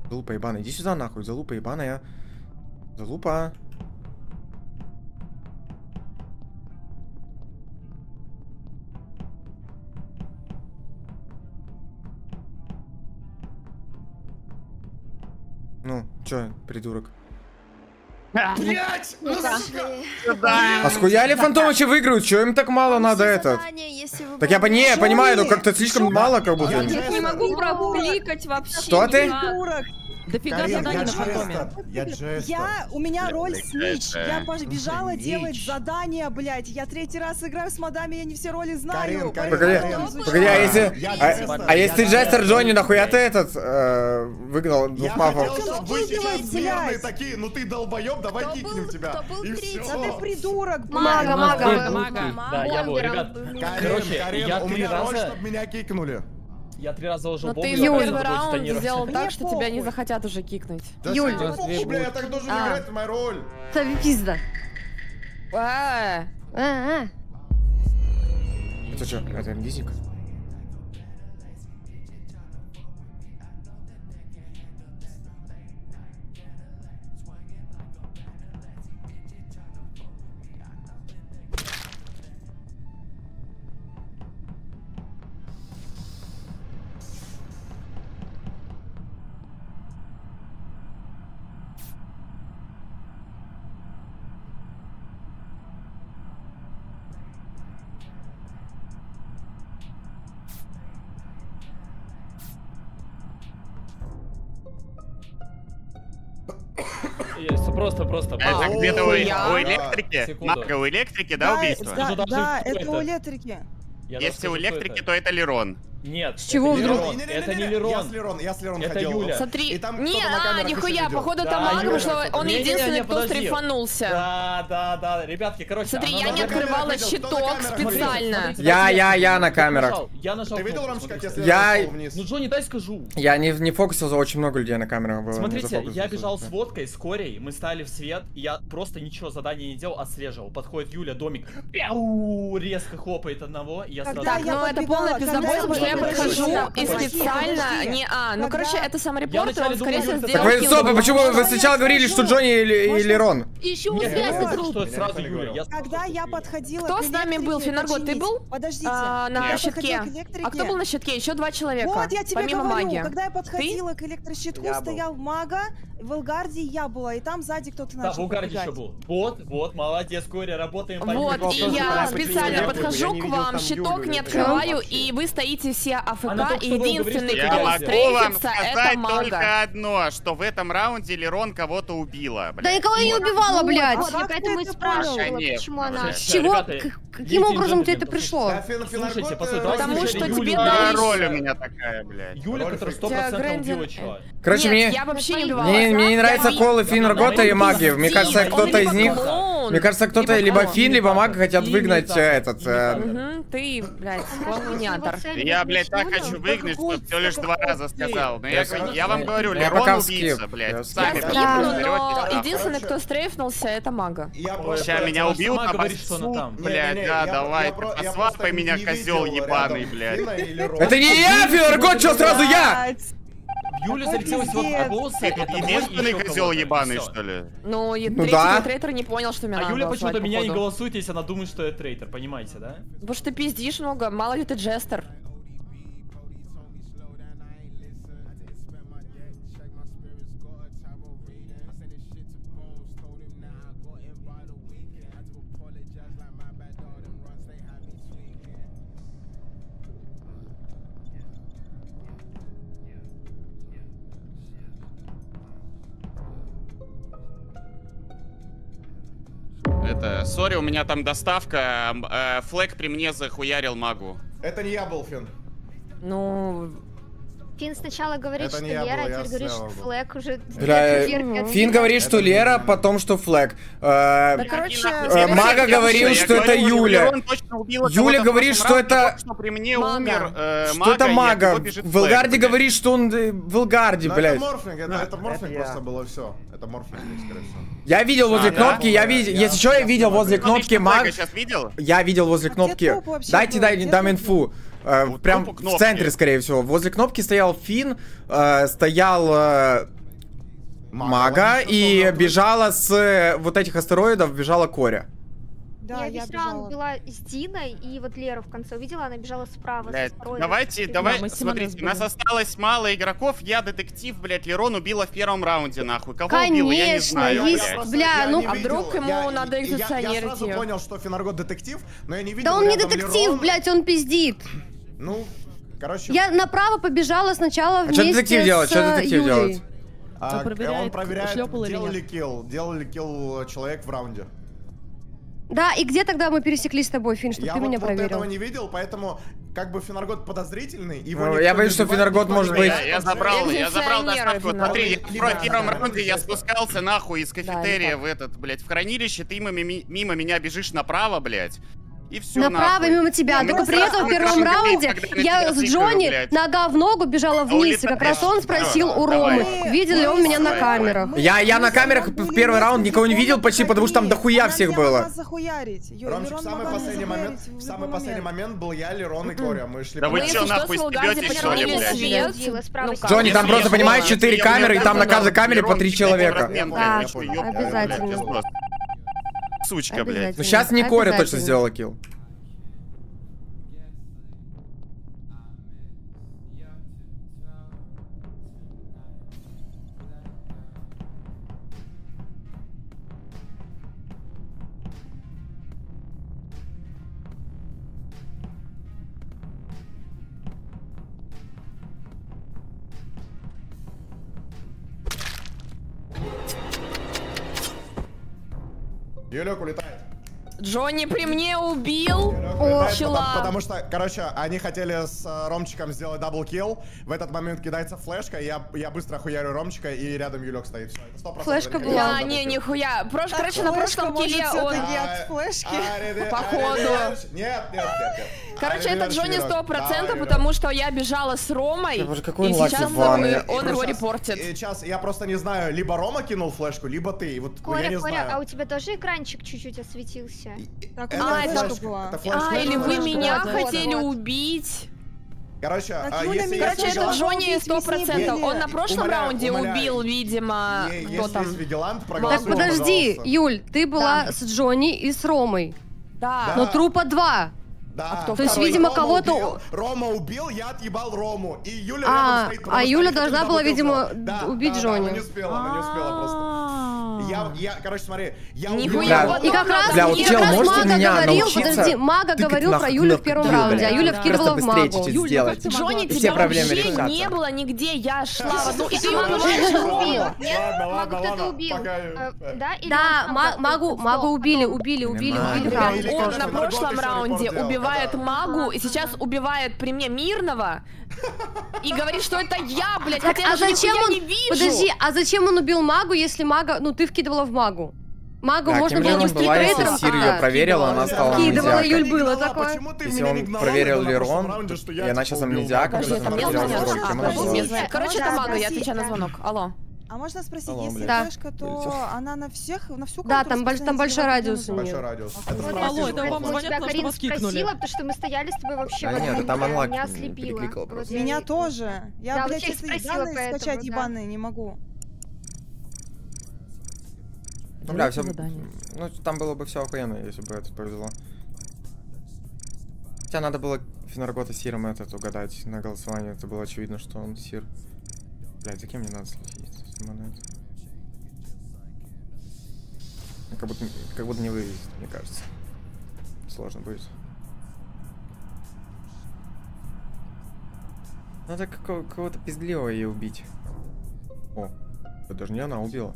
Залупа ебаная, иди сюда нахуй, залупа ебаная. Залупа. Ну, чё, придурок? Блять! Ну, сука! А схуяли фантомычи выиграют? Чё им так мало надо этот? Так я по не, понимаю, но как-то слишком мало как будто. Я. Не могу прокликать вообще. Что ты? Дофига Карин, заданий я на фантоме. Я. Я, у меня роль Снич. Я побежала Снич. делать задание, блядь. Я третий раз играю с модами, я не все роли знаю. Карин, Карин, Погоди, Карин. погоди, а если... Я А, а если ты Я Джестер Джестер. Джонни, нахуя ты этот э, выгнал Я двух мафов? хотел, чтобы вы сейчас мирные такие, ну ты долбоеб, давай кикнем тебя. кто был И третий? все. Да ты придурок, блядь. Мага, мага. Мага, мага. Да, я был, ребят. Короче, я у три меня роль, раза- чтобы меня кикнули. Я три раза уже Но бомбил, ты а первый раунд сделал Мне так, что тебя не захотят уже кикнуть. Да Юль. бля, я так должен А. играть, это моя роль. Тебе пизда. А, А, а. Это что, это инвизик? Где-то у, у электрики? Мага у электрики, да, убийство? Да, да, это у электрики. Если у электрики, это. то это Лерон. Нет, С чего это не вдруг? Лерон, Это не Я Лерон. с Лерон, я с Лерон Это ходил. Юля. Смотри, И там не, а, нихуя, походу Да, потому Юля, что он Не-не-не, единственный, кто подожди. стрейфанулся. Да, да, да, ребятки, короче. Смотри, я не открывала щиток специально. Я- я- я на Я камерах. Я нажал Ты видел, Рамчик, как я. Я-? Ну, Джонни, дай скажу. Я не, не фокусился, очень много людей на камерах было. не Смотрите, я бежал с водкой, с Корей, мы стали в свет, и я просто ничего задания не делал, отслеживал. Подходит Юля, домик, резко хлопает одного, я сразу... Так, я ну это полное когда пиздобой, я потому что я подхожу и специально не... А, ну короче, это Я саморепорт, вначале он, скорее всего, сделал Так вы, стоп, а почему вы сначала говорили, что? Джонни или, или Рон? Я связь сказал, Когда я подходила Кто с нами был? Финаргот, ты был? Подождите. А, на щитке. А кто был на щитке? Еще два человека. Вот я тебе помимо говорю, маги. когда я подходила к электрощитку, стоял мага, в Элгарде я была, и там сзади кто-то Да, начал в Угарде подбегать. еще был. Вот, вот, молодец, Коря, работаем по Вот, и я специально подхожу к вам, щиток не открываю, и вы стоите все АФК, и единственный, кто стрейфится, это сказать мага. только одно, что в этом раунде Лерон кого-то убила. Да никого не убивала, блядь. Вот, я поэтому и спрашивала, почему она... С чего? Каким образом тебе это пришло? Да, Слушайте, Потому что тебе. Да, дали- роль у меня такая, блядь. Юля, которая фейк. 100% Грэндин- убила чего. Короче, Нет, мне... я вообще не убивала. Мне, мне не нравятся Я- колы Финаргота и маги. Мне кажется, кто-то из них... Мне кажется, кто-то либо. Фин, либо Маг хотят выгнать э, этот... э, Ты, блядь. Я, блядь, так хочу выгнать, что всего лишь два раза сказал. Но я, я вам говорю, Лерон убийца, блядь. Сами единственный, кто стрейфнулся, это мага. Ща меня убьют, а говорит, что она там. Блядь, да, давай, посвапай меня, козел ебаный, блядь. Это не я, Филаргот, что сразу я? Юля вот пиздец. от голоса, Ты это единственный козел ебаный, что ли? Ну, и Ну трейтер не понял, что мне А Юля почему-то меня не голосует, если она думает, что я трейтер, понимаете, да? Потому что ты пиздишь много, мало ли ты джестер. Это, сори, у меня там доставка, э, флэг при мне захуярил магу. Это не я был, Фин. Ну, Фин сначала говорит, Это что Лера, был, а теперь говорит, что. Флэк уже... Бля, Фин Фин говорит, что Лера, потом что Флэг. Э, да, короче... Э, Мага говорил, что это Юля. Юля говорит, что это- при мне Мага. умер э, Что это Мага? него бежит В флэг, Элгарде блядь. говорит, что он э, в Элгарде, Но это блядь. морфинг, это, морфинг просто было все. Это морфинг, скорее всего. Я видел возле А, кнопки, я видел, Я- если что, я видел возле Смотри, кнопки что Флэга Маг. сейчас видел? Я видел возле А кнопки. Дайте, был? дай, Где дам инфу. Э, Вот прям в центре, скорее всего. Возле кнопки стоял Фин, э, стоял э, Мага и бежала с э, вот этих астероидов, бежала Коря. Да, я я весь раунд бежала. была с Диной, и вот Леру в конце увидела, она бежала справа. Блядь, со давайте, давай, Симоной смотрите, у нас осталось мало игроков, я детектив, блядь, Лерон убила в первом раунде, нахуй. Кого убила, я не Конечно, знаю, есть- блядь. бля, я ну- А видел, вдруг ему я- надо я- Я, экзиционерить сразу понял, что Финаргот детектив, но я не видел Да он не детектив, Лерона. блядь, он пиздит. Ну, короче... Я направо побежала сначала А вместе что детектив с делает? Что э, детектив Юлей. делает? а, Он проверяет, он проверяет, делал нет. ли килл, делал ли килл человек в раунде. Да, и где тогда мы пересеклись с тобой, Фин, чтобы я ты вот, меня вот проверил? этого не видел, поэтому как бы Финаргот подозрительный. Его Ну, я боюсь, что Финаргот может быть- Я он забрал, я забрал доставку. Вот Смотри, я в первом раунде я спускался нахуй из кафетерия в этот, блядь, в хранилище, ты мимо, ми- мимо меня бежишь направо, блядь. И все Направо нахуй. мимо тебя. Ну, Только при этом в первом раунде я с Джонни блядь. нога в ногу бежала вниз. И как раз он спросил у. Ромы, видел ли он меня на камерах. Я- я на камерах в первый раунд никого не в видел почти, потому что там дохуя всех было. Ромчик, Лерон самый последний момент, в самый последний момент был я, Лерон и Коря. Мы шли Да вы что, нахуй, с Волгарди стебётесь, почему что ли, блядь? Ну? Джонни, там просто, понимаешь, четыре камеры, и там на каждой камере по три человека. Да, обязательно. Сучка, блядь. Ну сейчас не Коря точно сделала килл. Юлек улетает. Джонни при мне убил улетает, чела. потому, потому что, короче, они хотели с э, Ромчиком сделать double kill. В этот момент кидается флешка, я, я быстро хуярю Ромчика, и рядом Юлек стоит. Всё, это 100% Флешка была. double kill. не, нихуя. Прош, Так, короче, на прошлом килле всё-таки он... от флешки? Ариде- Походу. аривидерчи. Нет, нет, нет, нет. Короче, это Джонни Юлек. сто процентов, Давай, потому что я бежала с Ромой, Да боже, какой и сейчас он, его Сейчас- репортит. и Сейчас я просто не знаю, либо Рома кинул флешку, либо ты. Вот ну, я Коря, не Коря, знаю. а у тебя тоже экранчик чуть-чуть осветился? Так, Это была. это флешка. А, или вы флешка, меня хотели вот. убить? Короче, а, Юля если Короче, это Джонни сто процентов. Он на прошлом Умоляю, раунде умоляю. убил, видимо, Е- кто там. Так, подожди, пожалуйста. Юль, ты была Да. с Джонни и с Ромой. Да. Но трупа два. Да. А кто То есть, видимо, Рома кого-то- убил, Рома убил, я отъебал Рому. И Юля А, рядом стоит, а Юля должна была, видимо. Да, убить да, Джонни. Да, она не успела, она не успела просто. А. Я, я, короче, смотри, я Нихуя, И как раз, Бля, вот и чел, как раз Мага меня говорил, подожди, Мага говорил про Юлю в первом раунде, а Юля вкидывала в Магу. ну ты Джонни, тебя проблемы вообще не было нигде, я шла в одну... И ты Магу убил, нет? ладно, Магу кто-то убил, э, э, да? Магу, убили, убили, убили, убили Он на прошлом раунде делал, убивает магу, и сейчас убивает при мне мирного, и говорит, что это я, блядь, хотя а я зачем он... не вижу. Подожди, а зачем он убил магу, если мага... Ну, ты вкидывала в магу. Магу так, можно было не трейдером. Сир ее проверила, она стала Кидывала, Юль, было такое. Если он проверил Лерон, и она сейчас амнезиака. Короче, это мага, я отвечаю на звонок. Алло. А можно спросить, Алло, если да. девушка, то она на всех, на всю Да, там, больш, там большой радиус у нее. Большой радиус. Это вот, Алло, это вам потому что мы стояли с тобой вообще. Да нет, там онлак меня слепило. Меня тоже. Я, да, блядь, вот если данные поэтому, скачать ебаные, не могу. Ну, бля, все... Ну, там было бы все охуенно, если бы это повезло. Хотя надо было Финаргота Сиром этот угадать на голосовании. Это было очевидно, что он Сир. Блядь, за кем мне надо следить? монет. Ну, как будто, как будто не вывезет, мне кажется. Сложно будет. Надо какого-то пиздливого ее убить. О, даже не она убила.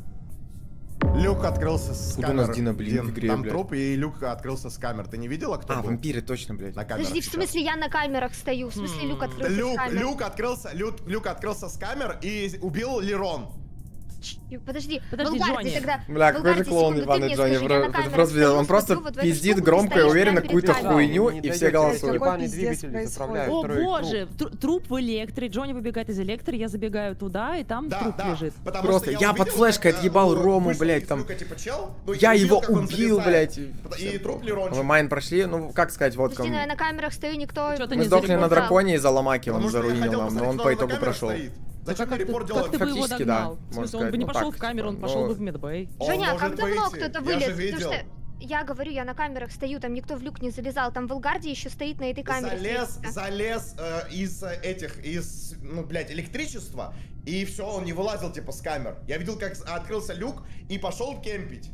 Люк открылся с Куда камер. у нас Дина, блин, Дин, в игре, Там блядь. труп, и Люк открылся с камер. Ты не видела, кто А, был? вампиры, точно, блядь. На камерах Подожди, в смысле я на камерах стою? В смысле Люк открылся Люк, с камер? Люк открылся, Люк, Люк открылся с камер и убил Лерон. Подожди, подожди, Булгар, Джонни. Тогда... Бля, какой же клоун Иван и Джонни. Скажи, он просто пиздит громко и уверенно какую-то хуйню, и все голосуют. О боже, труп в электре, Джонни выбегает из электро, я забегаю туда, и там труп лежит. Просто я под флешкой отъебал Рому, блядь, там. Я его убил, блядь. Мы майн прошли, ну, как сказать, вот кому. на камерах стою, никто... Ну, Мы сдохли на драконе из-за Ломаки, он заруинил нам, но он по итогу прошел. Зачем как ты репорт делал? Как ты бы его догнал? Да, в смысле, он бы не ну пошел в камеру, он ну, пошел бы ну, в медбэй. Женя, а как давно кто-то вылез? Потому что я говорю, я на камерах стою, там никто в люк не залезал, там Волгарди еще стоит на этой камере. Залез, стоит. залез э, из э, этих, из, ну, блядь, электричества, и все, он не вылазил, типа, с камер. Я видел, как открылся люк и пошел кемпить.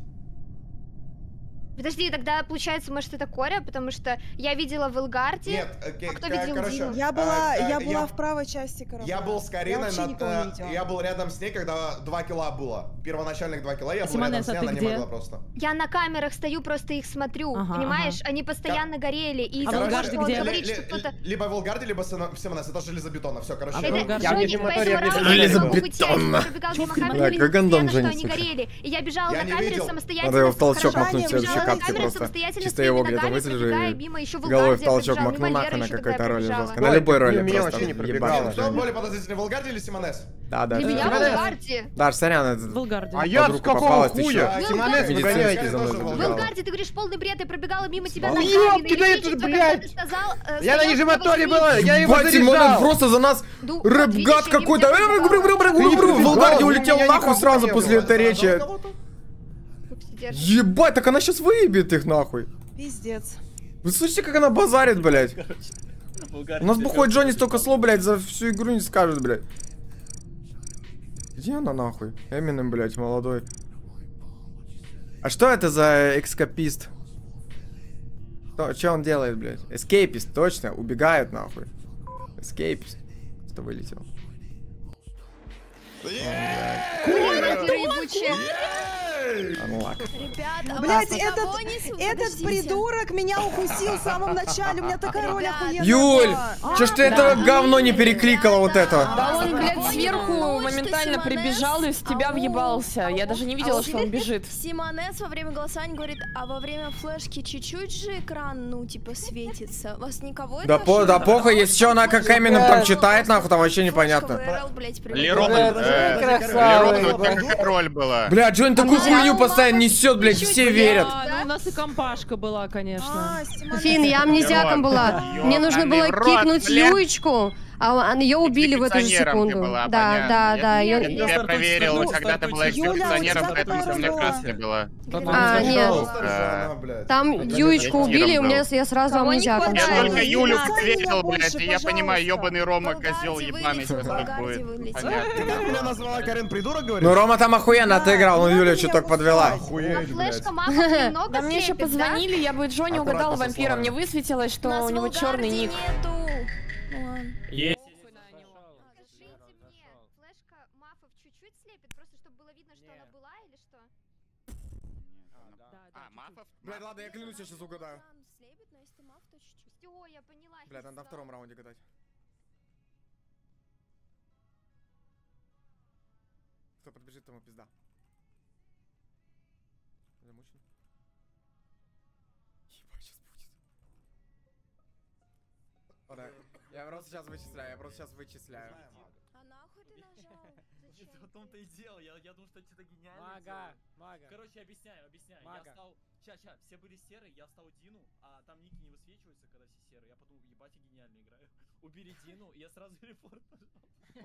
Подожди, тогда получается, может, это Коря, потому что я видела в Илгарде. Нет, э, okay, а кто видел короче, Дину? Я была, а, э, я была я, в правой части корабля. Я был с Кариной, я, над, э, я был рядом с ней, когда 2 кило было. Первоначальных 2 кило, я а был Симонес, рядом с ней, она где? не могла просто. Я на камерах стою, просто их смотрю, ага, понимаешь? Ага. Они постоянно Кор... горели. И а короче, где? Говорит, что кто-то... Либо в Илгарде, либо в Симонес, это железобетона, все, короче. Это Джонни, поэтому Железобетона. Я побегал за Макаром, что они горели. И я бежала на камеры самостоятельно. Надо его в толчок махнуть, катке просто. Чисто его где-то выслежу и головой в толчок Макнумака на какой-то роли жестко. На любой роли просто. Меня вообще не пробегало. Что более подозрительный, Волгарди или Симонес? Да, да. Для меня Волгарди. Да, сорян, Волгарди. А я с какого хуя? Симонес, выгоняйте за мной. Волгарди, ты говоришь полный бред, я пробегала мимо тебя на камере. это, блядь. Я на нижематоре была, я его заряжал. просто за нас рэп-гад какой-то. Волгарди улетел нахуй сразу после этой речи держит. Ебать, так она сейчас выебет их нахуй. Пиздец. Вы слышите, как она базарит, блядь? Короче, У нас бухой Джонни столько слов, блядь, за всю игру не скажет, блядь. Где она нахуй? Эминем, блядь, молодой. А что это за экскопист? Что, что он делает, блядь? Эскейпист, точно, убегает нахуй. Эскейпист. Что вылетел. Блять, этот, этот придурок меня укусил в самом начале. У меня такая роль охуенная. Юль, что ж ты а, это говно не перекликала вот это? Да а он, блядь, сверху моментально прибежал и с а тебя въебался. Я даже не видела, что он бежит. Симонес во время голосования говорит, а во время флешки чуть-чуть же экран, ну, типа, светится. Вас никого Да по, да похуй, если что она типа, как Эмином там ну, читает, нахуй, там вообще непонятно. Лерон, Красава. вот такая была. Бля, Джонни такую хуйню постоянно несет, блядь, все верят. У нас и компашка была, конечно. Фин, я амнезиаком была. Мне нужно было кикнуть Юечку. А он, ее убили в эту же секунду. Была, да, понятно. да, да. Я, ее... я, я проверил, ну, когда ты была эксфикционером, поэтому у меня красная была. А, нет. Да. Там Юечку убили, у меня я сразу амнезия. Я только Юлю встретил, блядь, и я понимаю, ебаный Рома, козел ебаный, сейчас как будет. Понятно. Ты меня назвала Карен придурок, говоришь? Ну, Рома там охуенно отыграл, но Юля что-то подвела. Охуеть. Да мне еще позвонили, я бы Джонни угадал вампира, мне высветилось, что у него черный ник. Есть. Покажите мне, флешка мафов чуть-чуть слепит, просто чтобы было видно, что она была или что? А, мафов? Блядь, ладно, я клянусь, я сейчас угадаю. Слепит, но если маф, то чуть-чуть. Все, я поняла. Блядь, надо во втором раунде гадать. Кто подбежит, тому пизда. Замучен. Ебать, сейчас будет. Подай. Я просто сейчас вычисляю, я просто сейчас вычисляю. А нахуй ты нажал? Зачем? В том-то и дело, я, я думал, что это гениально. Мага, мага. Короче, объясняю, объясняю. Я Мага. стал. Ща, ща, все были серые, я стал Дину, а там ники не высвечиваются, когда все серые. Я подумал, ебать, я гениально играю. Убери Дину, и я сразу репорт нажал.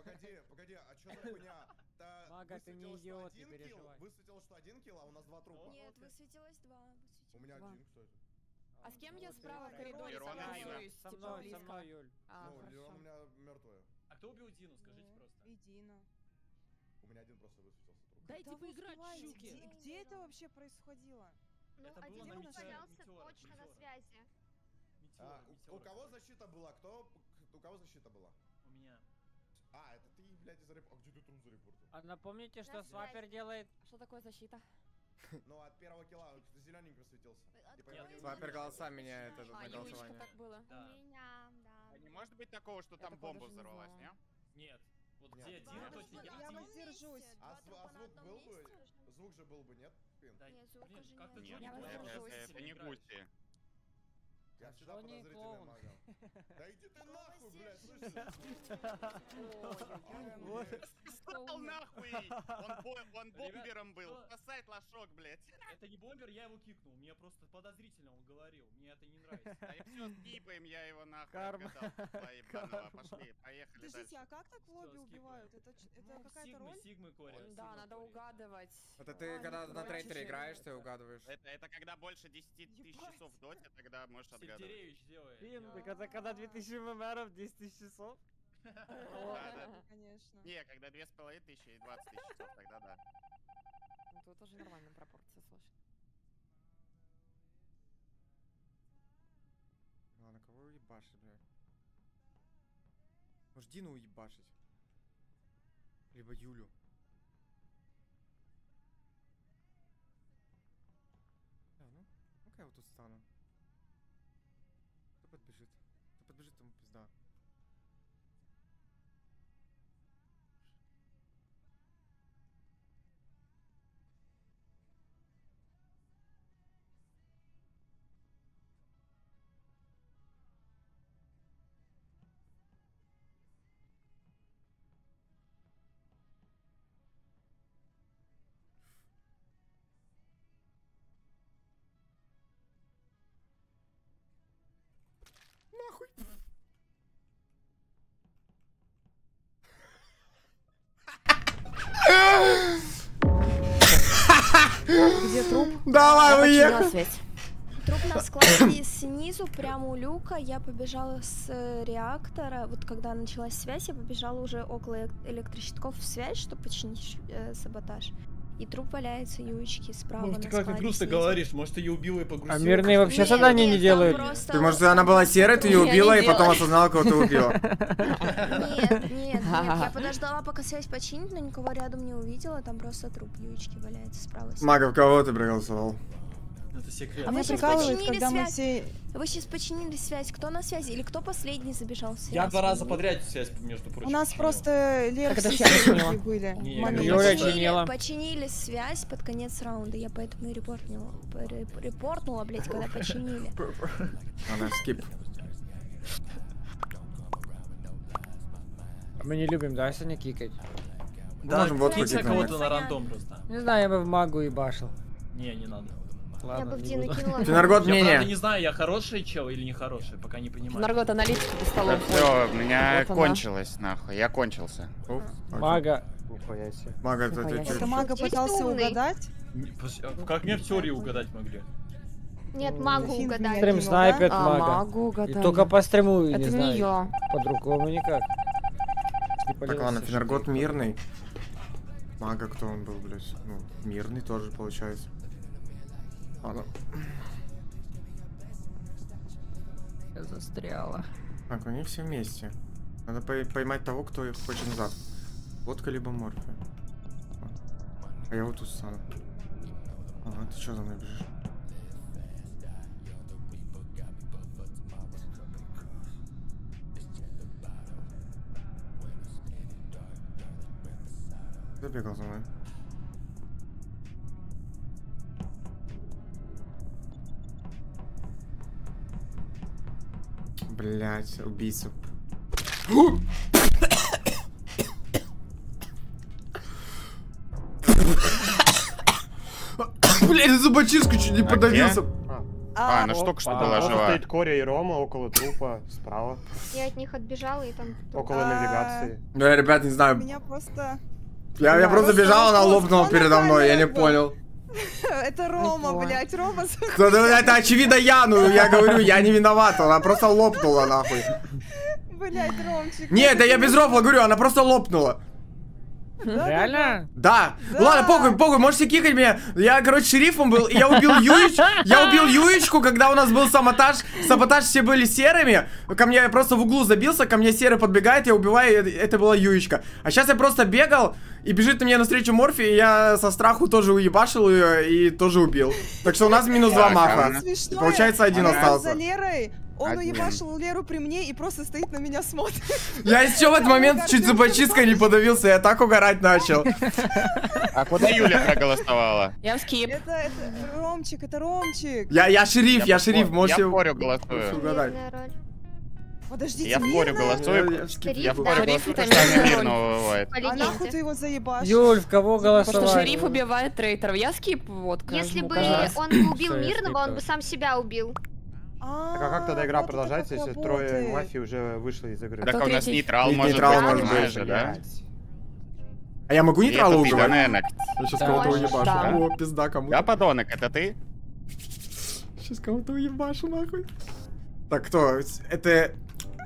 Погоди, погоди, а чё за хуйня? Та Мага, ты не что идиот, не переживай. Высветилось, что один килл, а у нас два трупа. Нет, высветилось два. У меня Два. один, кстати. А с кем я справа в коридоре согласуюсь, Со типа, мной, со мной, Юль. А, ну. Лерон у меня мертвая. А кто убил Дину, скажите Ну, просто. И Дина. У меня один просто высветился труп. Дайте Да поиграть, щуки. Где, это вообще происходило? Ну, Это было один Метеора, точно на Метеора. связи. Метеор, А, у- у, Метеор. кого защита была? Кто? У кого защита была? У меня. А, это ты, блядь, зарепортил. А где ты труп зарепортил? А напомните, что На свапер связи. делает? Что такое защита? Ну, от первого килла зелененький светился. От Типа, кого я не Свапер голоса меняет этот А, на голосование. так было. Меня, да. А не может быть такого, что там бомба взорвалась, не? Нет. Вот где Дина, точно я. Воздержусь. А, а звук был бы? уже? Звук же был бы, нет? Пин? Да, Нет, звука блин, же как-то нет. Я Это, воздержусь. это не. Гуси. Я Да всегда Джонни подозрительный клоун. мага. Да иди ты нахуй, блядь, слышишь? Стал нахуй! Он, бо- он бомбером был. Спасает лошок, блядь. Это не бомбер, я его кикнул. Мне просто подозрительно он говорил. Мне это не нравится. А и все, скипаем, я его нахуй Карма. Пошли, поехали Подождите, а как так в лобби убивают? Это, Ну, какая-то Сигмы, роль? Сигмы, Кори. Да, надо угадывать. Это ты, когда на трейдере играешь, ты угадываешь. Это, когда больше 10 тысяч часов в доте, тогда можешь отгадывать. Сельдеревич делает. Блин, так это когда 2000 ММРов, 10 тысяч часов? Да. Конечно. Не, когда две с половиной тысячи и 20 тысяч часов, тогда да. Ну, тут тоже нормальная пропорция, слушай. Ладно, кого уебашить, бля? Может, Дину уебашить? Либо Юлю. Да, ну, ну-ка я вот тут стану. Кто подбежит? Кто подбежит, тому пизда. Давай, связь. Труп на складе снизу, прямо у люка. Я побежала с э, реактора. Вот когда началась связь, я побежала уже около электрощитков в связь, чтобы починить э, саботаж. И труп валяется юечки справа Может, ты как-то складе грустно снизу. говоришь, может, ты ее убила и погрузила. А мирные вообще задания не делают? просто- Ты, может, она была серой, ты ее убила и потом осознала, кого ты убила. Нет, нет, нет. Я подождала, пока связь починит, но никого рядом не увидела. Там просто труп юечки валяется справа. снизу. Магов, кого ты проголосовал? Это секрет. А вы Меня сейчас починили когда мы связь. все... Вы сейчас починили связь. Кто на связи? Или кто последний забежал связь? Я два раза подряд связь, между прочим. У нас починил. просто я починила. были. Юля Починили, чинила. починили связь под конец раунда. Я поэтому и репортнула, ре- репортнула, блять, когда починили. Она скип. Мы не любим, да, сегодня кикать? Да, можем кинь себе кикнуть. кого-то на рандом просто. Не знаю, я бы в магу ебашил. Не, не надо. Ладно, Я бы в не Дину кинула. Финаргот, Я правда мнение. не знаю, я хороший чел или не хороший, пока не понимаю. Наргот аналитики до столов. все, у меня Вот она. кончилось, нахуй. Я кончился. Уф. Мага. Нихуя себе. Мага, это ты. Это мага пытался угадать. Не, а Как мне в теории угадать могли? Нет, могу угадать. Стрим снайпер А, мага. могу И угадать. только по стриму, не Это знаю. не я. По-другому никак. Не Так, ладно, Финаргот мирный. Мага кто он был, блядь? Ну, мирный тоже получается. Ладно. Я застряла. Так, они все вместе. Надо пой- поймать того, кто их хочет назад. Водка либо морфия. А я вот тут стану. Ага, ты что за мной бежишь? Забегал за мной. Блять, убийца. Блять, зубочистку чуть не подавился. А, она ж только что была жива. стоит Коря и Рома около трупа, справа, Я от них отбежала и там... около навигации. Ну, я, ребят, не знаю. Меня просто... Я, я просто бежал, она лопнула передо мной, я не понял. Это Рома, блядь, Рома. Ну, Это очевидно я, ну я говорю, я не виноват, она просто лопнула нахуй. Блядь, Ромчик. Нет, да я без рофла говорю, она просто лопнула. Реально? Да. Ладно, похуй, похуй, можете кикать меня. Я, короче, шерифом был, и я убил Юич. Я убил Юичку, когда у нас был саботаж. Саботаж все были серыми. Ко мне я просто в углу забился, ко мне серый подбегает, я убиваю, и это была Юичка. А сейчас я просто бегал, и бежит на меня навстречу Морфи, и я со страху тоже уебашил ее и тоже убил. Так что у нас минус два маха. Получается, один остался. за Лерой. Он Один. уебашил Леру при мне и просто стоит на меня смотрит. Я еще в этот момент чуть зубочисткой не подавился, я так угорать начал. А куда Юля проголосовала? Я в скип. Это, это Ромчик, это Ромчик. Я, я шериф, я шериф, Я можете... в Корю голосую. угадать. Мирная. Подождите, Я в Корю мирная? голосую. Я в. Я в. Шериф голосую, потому что мирная мирного бывает. А нахуй ты его? Юль, в кого Потому что голосовать? шериф убивает трейтеров. Я скип, вот. Если бы он убил мирного, он бы сам себя убил. Так а как тогда игра это продолжается, если трое мафии уже вышло из игры? Так а у нас нейтрал может быть, да? А я могу нейтрала ногти. Я сейчас кого-то уебашу. О, пизда кому-то. Да, подонок, это ты? Сейчас кого-то уебашу, нахуй. Так, кто? Это...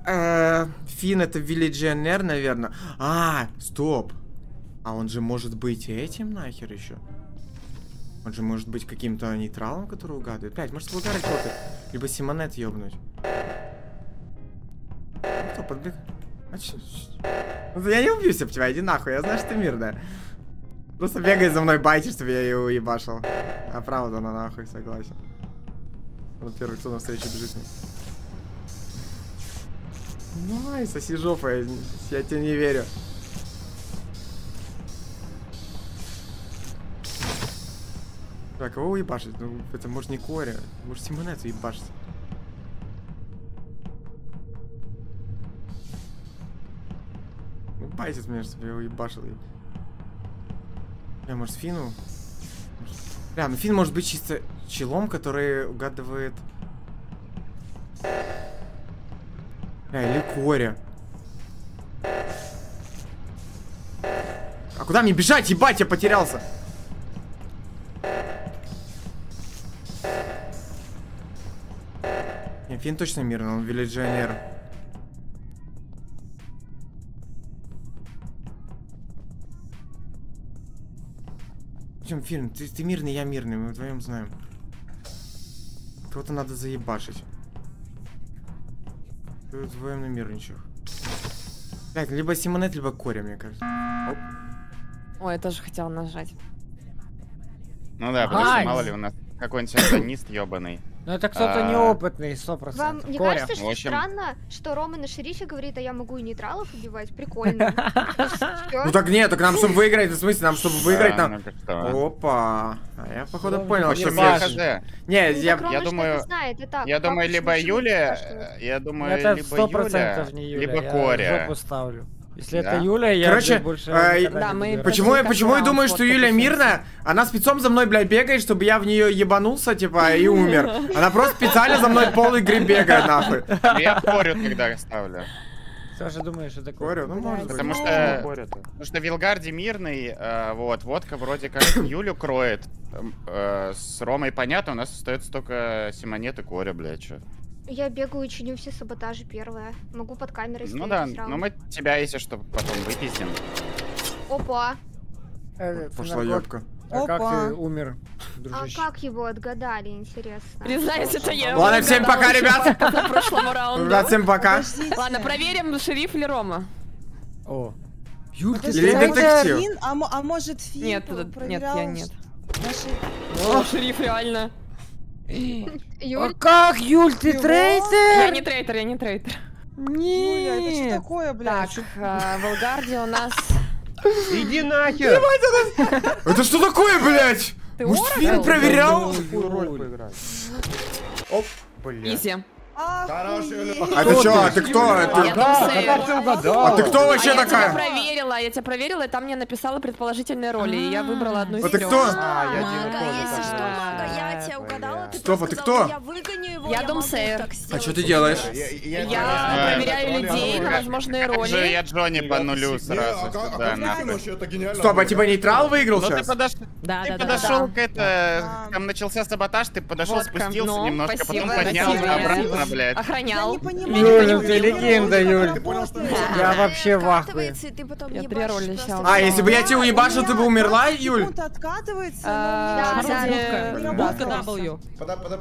э, Фин, это Виллиджионер, наверное. А, стоп. А он же может быть этим нахер еще? Он же может быть каким-то нейтралом, который угадывает. Блять, может угадать кто-то. Либо Симонет ёбнуть. Ну, Кто подбег? А чё? Ну, Я не убью тебя, иди нахуй, я знаю, что ты мирная. Просто бегай за мной, байтишь, чтобы я ее уебашил. Оправданно, нахуй, согласен. Вот первый, кто навстречу бежит мне. Най, соси жопой, я тебе не верю. Так, кого уебашить? Ну, это может не Кори, может Симонет уебашить. Ну, байтит меня, чтобы я уебашил. Я, может, Фину? Бля, ну Фин может быть чисто челом, который угадывает... Бля, или Коря. А куда мне бежать, ебать, я потерялся? Не, Фин точно мирный, он виллиджионер. Причем фильм, ты, ты мирный, я мирный, мы вдвоем знаем. Кого-то надо заебашить. Ты вдвоем на мирничах. Так, либо Симонет, либо Коря, мне кажется. Оп. Ой, я тоже хотела нажать. Ну да, потому что мало ли у нас какой-нибудь антонист ебаный. Ну это кто-то А. неопытный, сто процентов. Вам не Коря. кажется, что странно, что Рома на шерифе говорит, а я могу и нейтралов убивать? Прикольно. Ну так нет, так нам, чтобы выиграть, в смысле, нам, чтобы выиграть, нам... Опа. А я, походу, понял, не что. Не, Ну, я... Рома я что-то думаю-. Я думаю, либо э, я думаю, либо не Юля. либо я Коря. жопу ставлю. Если Да? это Юля, я Короче, больше э, да, не мы Почему я, почему я думаю, что Юля мирная? Она спецом за мной, блядь, бегает, чтобы я в нее ебанулся, типа, и умер. Она просто специально за мной пол игры бегает, нахуй. Я Корю тогда ставлю. Саша думает, что такое. Корю, ну может быть. Потому Ну, что, потому что Вилгарди мирный, э, вот, водка вроде как Юлю кроет. Э, С Ромой понятно, у нас остается только Симонет и Коря, блядь, чё. Я бегаю и чиню все саботажи первое. Могу под камерой Ну да, раунд. ну мы тебя, если что, потом выпиздим. Опа. Э, Пошла ёбка. А как Опа. ты умер, А дружище? как его отгадали, интересно? Признаюсь, это я. Ладно, всем пока, ребят. по- по прошлому раунду. Ребят, всем пока. Подождите. Ладно, проверим, шериф или Рома. О. Ты Или детектив. а Фин- А мо- а может Фин Нет, нет, я нет. наши- О, шериф, реально. А Юль, как, Юль, ты Его? Я трейтер? не трейтер, я не трейтер. Юля, это что Нет. такое, Так, блядь? э, в Алгарде у нас... Иди нахер! Это что такое, блядь? Ты Может, фильм проверял? Оп, блядь. Изи. Хороший. А ты чё, а ты кто? Я Ты- Думсейр. Как ты угадал? А ты кто вообще А я тебя такая? проверила, я тебя проверила, и там мне написала предположительные роли, и я выбрала одну из А ты кто? А, я Дина Мага, тоже если так что, думал. Мага, я тебя угадала, ты Стоп, а ты кто? Я выгоню его, Я я могу Думсейр. А что ты делаешь? Я проверяю людей на возможные роли. я Джонни по нулю сразу а а. Стоп, а типа нейтрал выиграл Ну ты сейчас? подошел, Да, ты подошел к это, там начался саботаж, ты подошел, спустился Ну, немножко, потом поднялся спасибо. Обратно, блядь. Охранял. Я не понимаю, Юля, почему ты легенда, Юль. Я вообще в ахуе. ты потом Я три роли. А, если бы я тебя уебашил, у ты бы умерла, Юль? откатывается, А, у да, да. Будка W.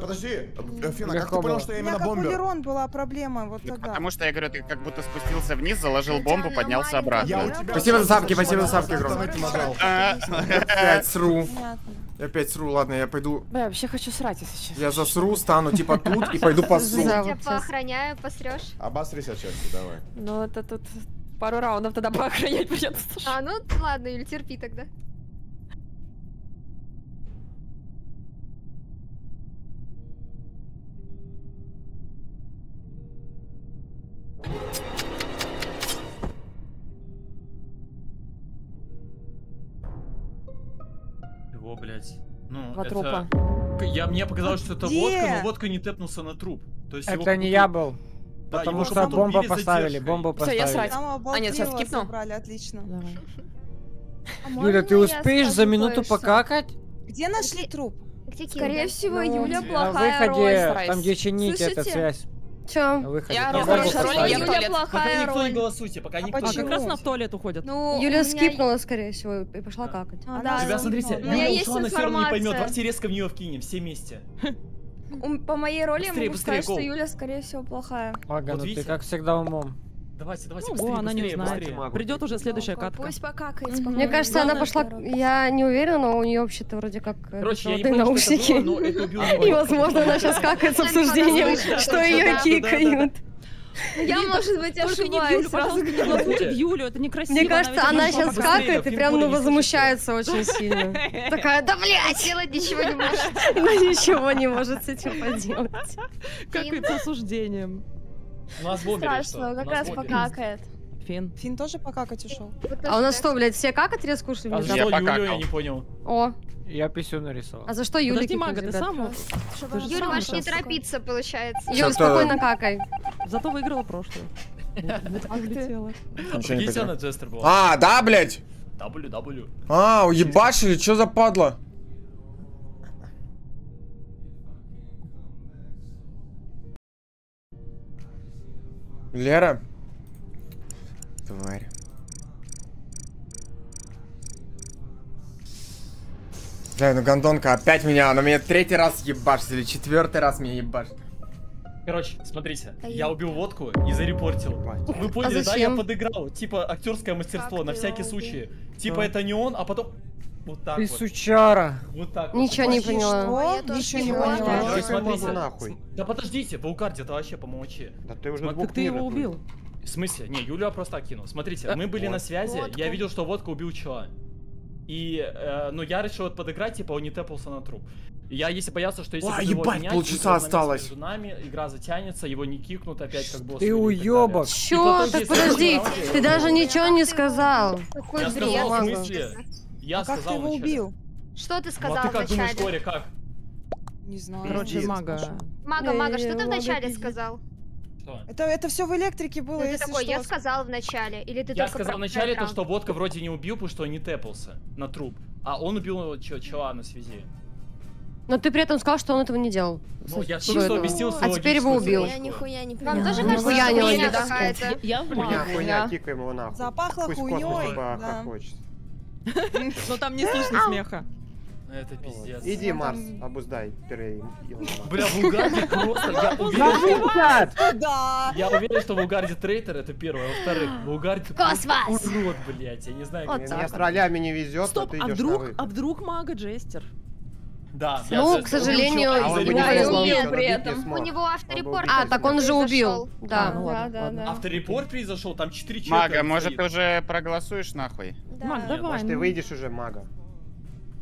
Подожди, Фина, как ты понял, что У я именно как у бомбер? Лерон была проблема вот тогда. Потому что я говорю, ты как будто спустился вниз, заложил бомбу, поднялся обратно. У. Спасибо за сапки, спасибо за сапки, Гром. опять сру. Понятно. Я опять сру, ладно, я пойду. Бля, вообще хочу срать, если честно. Я засру, стану типа тут и пойду посру. Я сейчас. поохраняю, посрешь. Обосрись отчасти, давай. Ну, это тут пару раундов тогда поохранять придется. А, ну ладно, Юль, терпи тогда. Его, блядь. Ну, Два это- трупа. Я, мне показалось, что это Где? водка, но водка не тэпнулся на труп. То есть Это не я был. Да, Потому что бомбу поставили, бомбу Всё, я поставили. срать. А, нет, сейчас скипну. забрали, отлично. Давай. А Юля, ты я успеешь за минуту покакать? Где нашли труп? Где Скорее всего, Ну, Юля плохая На выходе, там где чинить эта связь. На выходе. Я роль, поставили. я в Юля туалет. Пока плохая никто не роль. голосуйте, пока никто А не как раз в туалет уходит. Ну, Юля меня- скипнула, скорее всего, и пошла какать. А, да, Тебя, ну, смотрите, у меня Юля есть ушла, она все равно не поймет. Давайте резко в нее вкинем, все вместе. По моей роли я Быстрее, могу быстрее, сказать, что гоу. Юля, скорее всего, плохая. Ага, Вот ну ты видите? как всегда умом. Давайте, давайте, Ну, быстрее, она не быстрее, узнает. быстрее. Придет уже следующая катка. Пусть покакает Мне спокойно. кажется, она пошла... Я не уверена, но у нее вообще-то вроде как э, Короче, я не понял, что это наушники. было, но это убил И, возможно, она сейчас какает с обсуждением, что ее кикают. Я, может быть, Только не в ошибаюсь. Юлю, сразу пожалуйста, не в Юлю, это некрасиво. Мне кажется, она сейчас какает и прям ну не возмущается очень сильно. Такая, да блядь! Сделать ничего не может. Она ничего не может с этим поделать. Как и с осуждением. У нас бомберы, Страшно, как раз покакает. Фин. Фин тоже покакать ушел. А у нас что, блядь, все какать резко ушли? А за Я что Юлю, покакал. я не понял. О, Я писю нарисовал. а за что Юля Подожди, Мага, ты сам Юля, можешь не торопиться, получается. Юля, спокойно какай. Зато выиграла прошлую. Ах ты. Улетела. Ничего не. А, да, блядь? W, W. А, уебашили, что за падла? Лера? Тварь. Бля, ну гондонка опять меня, она меня третий раз ебашит или четвертый раз меня ебашит. Короче, смотрите, Да я убил водку и зарепортил. Вы поняли, да? Я подыграл. Типа актерское мастерство Как на всякий его убил? случай. Типа Да. это не он, а потом вот так Ты вот. сучара. Вот так вот. Ничего не Почти поняла. что? Ничего не поняла. смотрите. нахуй. Да подождите, Паукарди, это вообще помолчи. Да ты уже двух Так ты его убил. В смысле? Не, Юлю я просто окинул. Смотрите, мы были на связи, я видел, что водка убил чела. И, э, ну, я решил вот подыграть, типа, он не тэпался на труп. И Я если боялся, что если А, ебать, менять, полчаса осталось. между нами, игра затянется, его не кикнут опять как босс. Ты далее. Чё? Так подожди, ты даже ничего не сказал. Какой Я бред. В? Я А как сказал ты его вначале. убил? Что ты Ну, сказал а ты как думаешь, вначале? Кори, как? Не знаю. Короче, мага. Мага, Мага, что ты Э, вначале сказал? Что? Это, это все в электрике Ну, было, ты если такой, что. я сказал вначале, или ты Я сказал вначале про то, что водка вроде не убил, потому что он не тэпался на труп. А он убил чё- чела на связи. Но ты при этом сказал, что он этого не делал. Ну, я только что объяснил А свою теперь его убил. Я нихуя не Вам поняла. тоже Ну, кажется, что хуйня какая-то? Я в Хуйня, кикаем его нахуй. Запахло Пусть хуйнёй, космос да. хохочет. Но там не слышно смеха. Это пиздец. Иди, Ну, Марс, обуздай. Маск. Бля, Вулгарди просто, я уверен, что... Да. Я уверен, что Вулгарди traitor, это первое. Во-вторых, Вулгарди Космос! урод, блядь, я не знаю, как... Мне с ролями не везет, Стоп, ты а идешь на вдруг, а вдруг мага Jester? Да, Ну, я- к сожалению, А он убил при этом. У него авторепорт. А, так он же убил. Да. ну Да. Авторепорт произошел, там 4 человека. Мага, может стоит. уже проголосуешь нахуй? Да. Маг, давай. Может, ты ну. выйдешь уже, мага?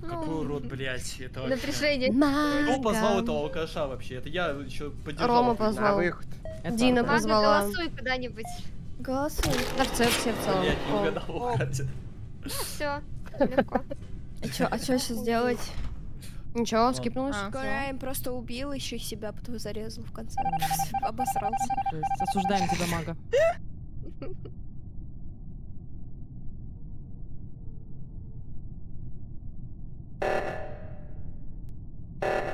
Какой урод, блядь, это вообще. Напряжение. Кто позвал этого алкаша вообще? Это я еще поддержал. Рома позвал. выход. Дина позвала. голосуй куда-нибудь. Голосуй. Да в целом все в целом. Блядь, не угадал, Катя. Все, легко. А что а сейчас делать? Ничего, скипнулась. А. Скорая просто убил еще себя, потом зарезал в конце. Обосрался. То есть осуждаем тебя, мага.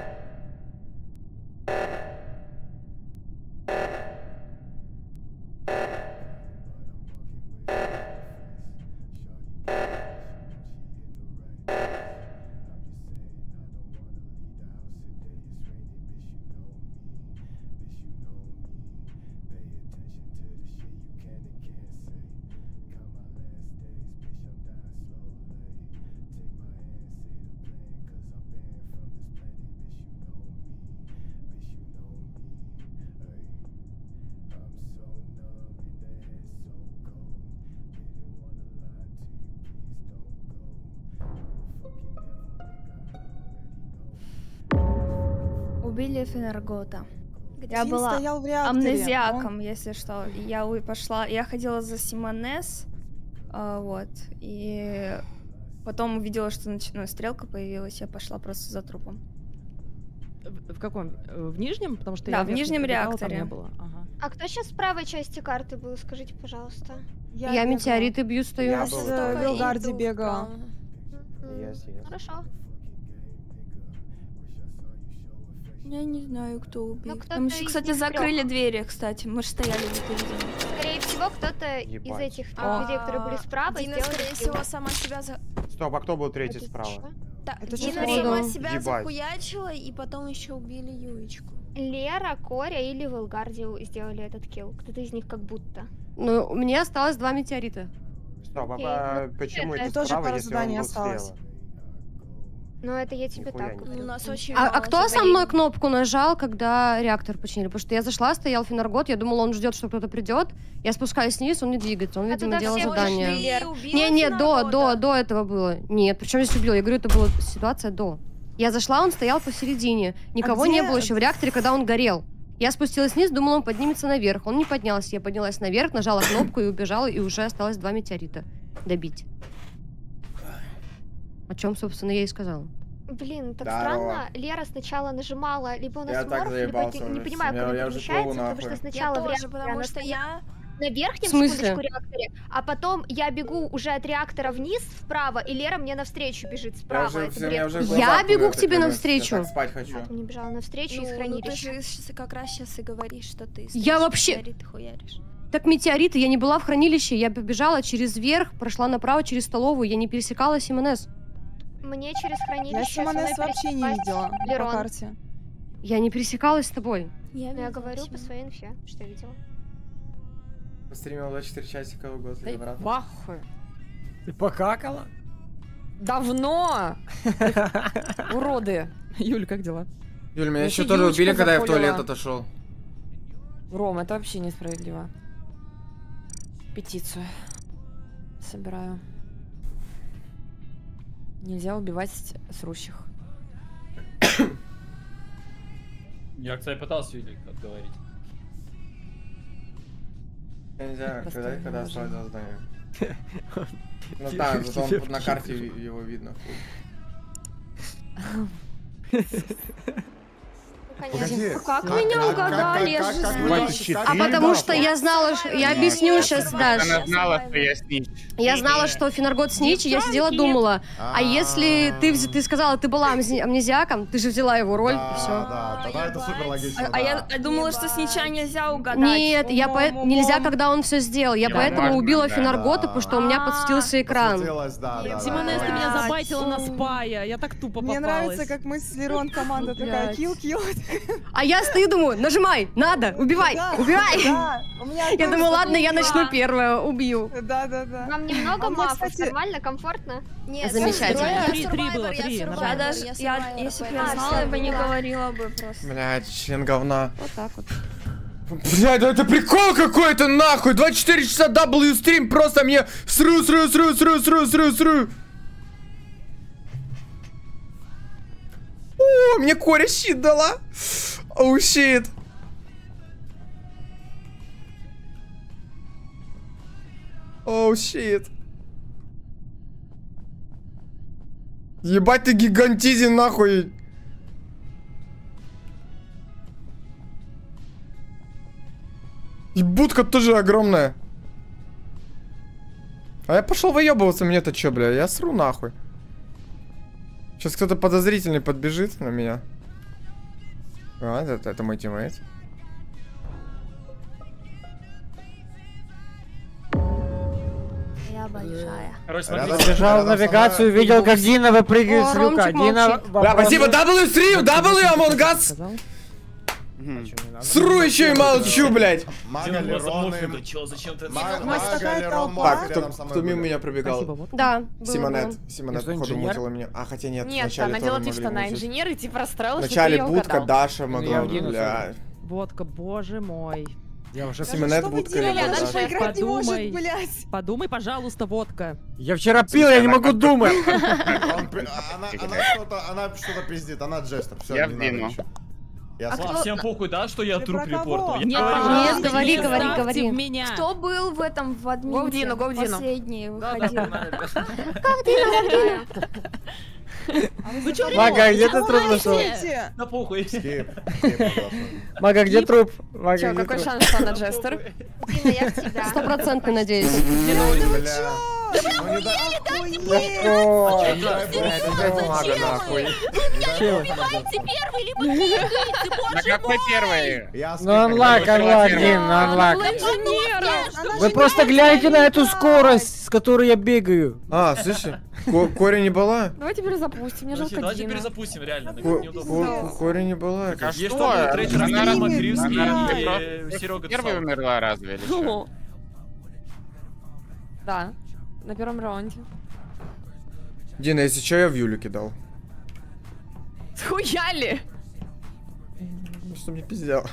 Убили Фенергота. Где Я Дин была стоял в реакторе, амнезиаком, если что. Я пошла, я ходила за Симонес, а, вот, и потом увидела, что нач- ну, стрелка появилась, я пошла просто за трупом. В, в каком? В нижнем? Потому что Да, я в нижнем пробегала, там реакторе. не было. Ага. А кто сейчас в правой части карты был, скажите, пожалуйста. Я, Я бегала. метеориты бью, стою. Я с э. Вилгарди бегала. Я здесь. Хорошо. Я не знаю, кто убил. кто-то Там еще, кстати, закрыли трёх. двери, кстати. Мы же стояли в середине. Скорее всего, кто-то из этих трех людей, которые были справа, Дина, сделали скорее всего, сама себя за... Стоп, а кто был третий Это справа? Это Дина сама себя Ебать. захуячила, и потом еще убили Юечку. Лера, Коря или Велгарди сделали этот килл. Кто-то из них как будто. Ну, меня осталось два метеорита. Стоп, а ну, почему это- справа, пара если он заданий был осталось. слева? Но это я тебе Нихуя так не говорю. У нас очень А, а кто со мной кнопку нажал, когда реактор починили? Потому что я зашла, стоял Фенаргот, я думала, он ждет, что кто-то придет. Я спускаюсь вниз, он не двигается, он, А видимо, делал задание. Не, нет, до, до, до этого было. Нет, причем здесь убил? Я говорю, это была ситуация до. Я зашла, он стоял посередине. Никого не где- было еще в реакторе, когда он горел. Я спустилась вниз, думала, он поднимется наверх. Он не поднялся. Я поднялась наверх, нажала кнопку и убежала, и уже осталось два метеорита добить. О чем, собственно, я и сказала. Блин, так Здорово. странно. Лера сначала нажимала либо у нас Я так морф, либо не, не уже понимаю, как Я- это я уже перемещается, потому что сначала Я тоже, потому она что я... на верхнем секундочку реакторе, а потом я бегу уже от реактора вниз вправо, и Лера мне навстречу бежит Я справа. уже, бред я уже какой-то. глаза Я бегу к тебе навстречу. Я спать хочу. Ты мне бежала навстречу из Ну, ну, ты хранилища. же как раз сейчас и говоришь, что ты Я вообще- метеорит хуяришь. Так метеориты, я не была в хранилище, я побежала через верх, прошла направо через столовую, я не пересекала Симонес. Мне через Я хранилище мной Симонес вообще не видела по Лерон. карте. Я не пересекалась с тобой. Ну, Я, говорю тебя. по своей инфе, что я видела. Постримил 24 часика в год. Да пахуй. Ты покакала? Давно! Уроды. Юль, как дела? Юль, меня Я еще тоже убили, когда я в туалет отошел. Ром, это вообще несправедливо. Петицию. Собираю. Нельзя убивать срущих. Я, кстати, пытался Юлик отговорить. Я не знаю, когда, когда два задания. Ну да, зато он на карте его видно. Конечно. Как меня угадали? Я же А потому что я знала, я объясню сейчас, Даш. Она знала, что я снич. Я знала, что Фенаргот снич, и я сидела думала, а если ты, ты сказала, ты была амнезиаком, ты же взяла его роль, и все. Да, тогда это супер логично. А, а я а думала, что с нича нельзя угадать. Нет, я нельзя, когда он все сделал. Я поэтому убила да. Фенаргота, потому что у меня А, подсветился экран. Симонес, ты меня забайтила на спая. Я так тупо Мне попалась. нравится, как мы с Лерон команда такая Блядь. kill-kill. А я стою, думаю, нажимай, надо, убивай, Да, убивай. Да, у меня Я думаю, ладно, я начну первая, убью. Да, да, да. Вам немного А мне, мафов, кстати- нормально, комфортно? Нет, Замечательно. я Три- три я было, три, я Я даже- я я- если бы я знала, я бы не говорила бы просто. Блядь, член говна. Вот так вот. Блядь, да это прикол какой-то нахуй! 24 часа W стрим просто мне сру, сру, сру, сру, сру, сру, сру. О, мне Коря щит дала. Оу, щит. Оу, щит. Ебать ты гигантизин нахуй. И будка тоже огромная. А я пошел выебываться, мне-то чё, бля? Я сру нахуй. Сейчас кто-то подозрительный подбежит на меня. А, это, это мой тиммейт. Я большая. Короче, Рядом-. Бежал навигацию, видел, как. Дина выпрыгивает с люка. Дина. Бля, спасибо, W стрим, W Among Us. Сру еще и молчу, блядь. Мага зачем ты Так, кто, кто мимо меня пробегал? Да, Симонет. Симонет, походу, мутила меня. А, хотя нет, Нет, вначале она делала вид, что она инженер, и типа расстроилась, Вначале будка. Даша могла, в Дину бля. Водка, боже мой. Я уже... Симонет, же играть не может, Подумай. блядь. Подумай, пожалуйста, водка. Я вчера пил, я не могу думать. Она что-то пиздит, она джестер. Я в. Я А. А, всем похуй, да, что я Ты труп? Я Нет, Нет, говори, не говори, говори. меня. Кто был в этом в админке? Говдину, говдину. Последний выходил. да, Вы чё, Мага, где ты труп нашел? Да похуй. Мага, где труп? Где какой шанс, она джестер? Тебя. Стопроцентный, надеюсь. На какой первый? Ну анлак, анлак, Дин, ну анлак. Вы просто гляньте на эту скорость, с которой я бегаю. А, слышишь, Ко- Кори не была? Давай теперь запустим, мне жалко давайте перезапустим, реально. Кори не была. А что? Она Дима, разве- Кривский она и просто Серега Первая Цал. умерла разве? Да, на первом раунде. Дина, если что, я в Юлю кидал. Схуяли! Что мне пиздел?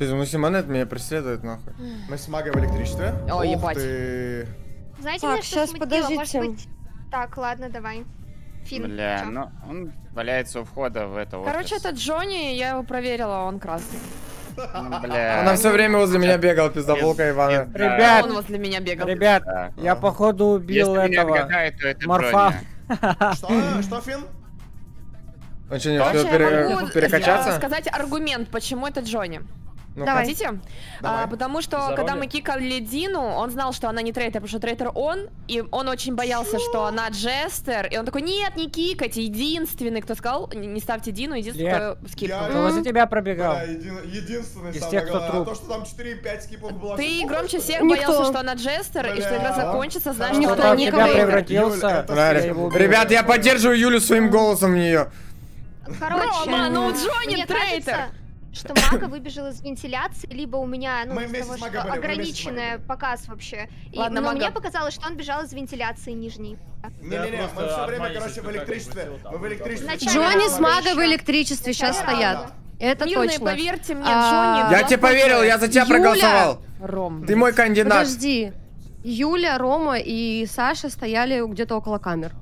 Пиздец, ну Симонет меня преследует нахуй. Мы с магой в электричестве. О, Ух ебать. ты. Знаете, Так, меня что щас, смутило? подождите. Может быть... Так, ладно, давай. Фин, Бля, чё? ну он валяется у входа в это Короче, офис. это Джонни, я его проверила, он красный. Ну, Бля. Она все время возле меня бегала, пиздоболка Ивана. Нет, Ребят, Он возле меня бегал. ребят, Да. я походу убил Если меня этого. отгадает, то это Морфа. Что? Что, Фин? Он что, не успел я пере- перекачаться? сказать аргумент, почему это Джонни. Ну-ка. Давай. Хотите? Давай. А, потому что, За когда роли? мы кикали Дину, он знал, что она не трейтер, потому что трейтер он, и он очень боялся, что она джестер, и он такой, нет, не кикайте, единственный, кто сказал, не, ставьте Дину, единственный, кто скипнул. я- Кто возле тебя пробегал? Бля, един- единственный Из тех, кто главное. труп. А то, что там 4-5 скипов было. Ты громче всех что? Никто. боялся, что она джестер, и что игра Бля. закончится, знаешь, Никто что она не тебя превратился? Ребят, я поддерживаю Юлю своим голосом в нее. Короче, Рома, ну Джонни трейтер. Что Мага выбежал из вентиляции, либо у меня, ну, Мы из того, что ограниченный показ вообще. И, Ладно, но Мага. мне показалось, что он бежал из вентиляции нижней. Не-не-не, мы все время, короче, в электричестве. Мы в электричестве. Джонни с магой в электричестве сейчас стоят. Это Мирные, точно. поверьте мне, А, Джонни... Я тебе поверил, я за тебя проголосовал. Ром. Ты мой кандидат. Подожди. Юля, Рома и Саша стояли где-то около камер.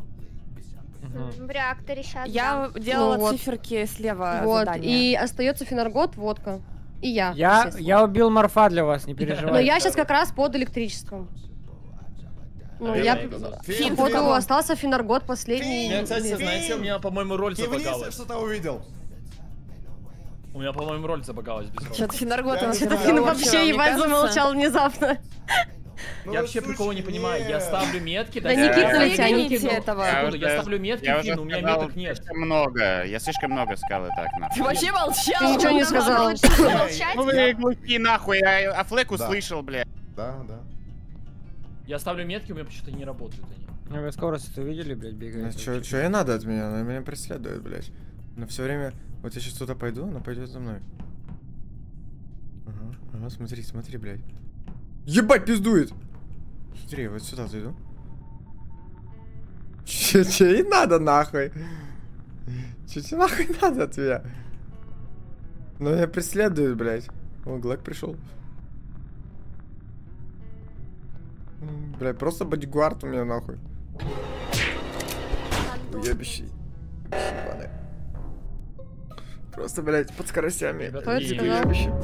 В реакторе сейчас. Я делала Ну вот. циферки слева вот. задания. И остается Финаргот, водка. И я. Я, я убил Морфа для вас, не переживайте. Но я сейчас как раз под электричеством. Ну, А я, я. Фин, Фин. остался Финаргот последний. У меня, кстати, знаете, у меня, по-моему, роль забагалась. что-то увидел. У меня, по-моему, роль забагалась без роли. Что-то Финаргот Я у нас не Это знаю. Фин вообще ебать замолчал внезапно. Ну, Я вообще прикола не понимаю. Я ставлю метки, Да да, не я- не кикнул. этого? Я Секунду, я ставлю метки, я у меня сказал меток нет. слишком много. Я слишком много сказал и так, Ты нахуй. вообще молчал? Ты ничего не сказал. Ну вы глухи нахуй, а, а Флэк услышал, бля. Да, да. Я ставлю метки, у меня почему-то не работают они. Ну, Вы скорость это видели, блядь, Ну, бегает? чё, чё ей надо от меня? Она меня преследует, блядь. Но все время... Вот я сейчас туда пойду, она пойдет за мной. Ага, ага, смотри, смотри, блядь. Ебать, пиздует! Смотри, я вот сюда зайду. Че, че и надо нахуй? Че тебе нахуй надо от тебя? Ну меня преследуют, блядь. О, Глэк пришел. Блядь, просто бодигвард у меня нахуй. Уебищий. Ебаный. Просто, блядь, под скоростями. Уебище.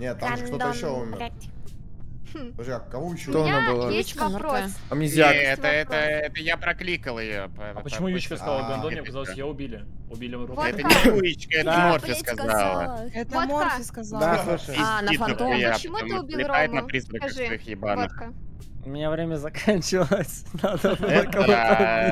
Нет, там же кто-то еще умер. Подожди, а кого еще? Кто она была? Есть вопрос. Амнезиак. Не, это, это, это я прокликал ее. А почему Ючка сказала показалось, да. ее убили. Убили. Вот Это не Ючка, это. Морфи сказала. Это. Морфи сказал. Да, слушай. А, на фантом. Почему ты убил летает на Рому? призраках своих ебаных. У меня время заканчивалось. Надо было кого-то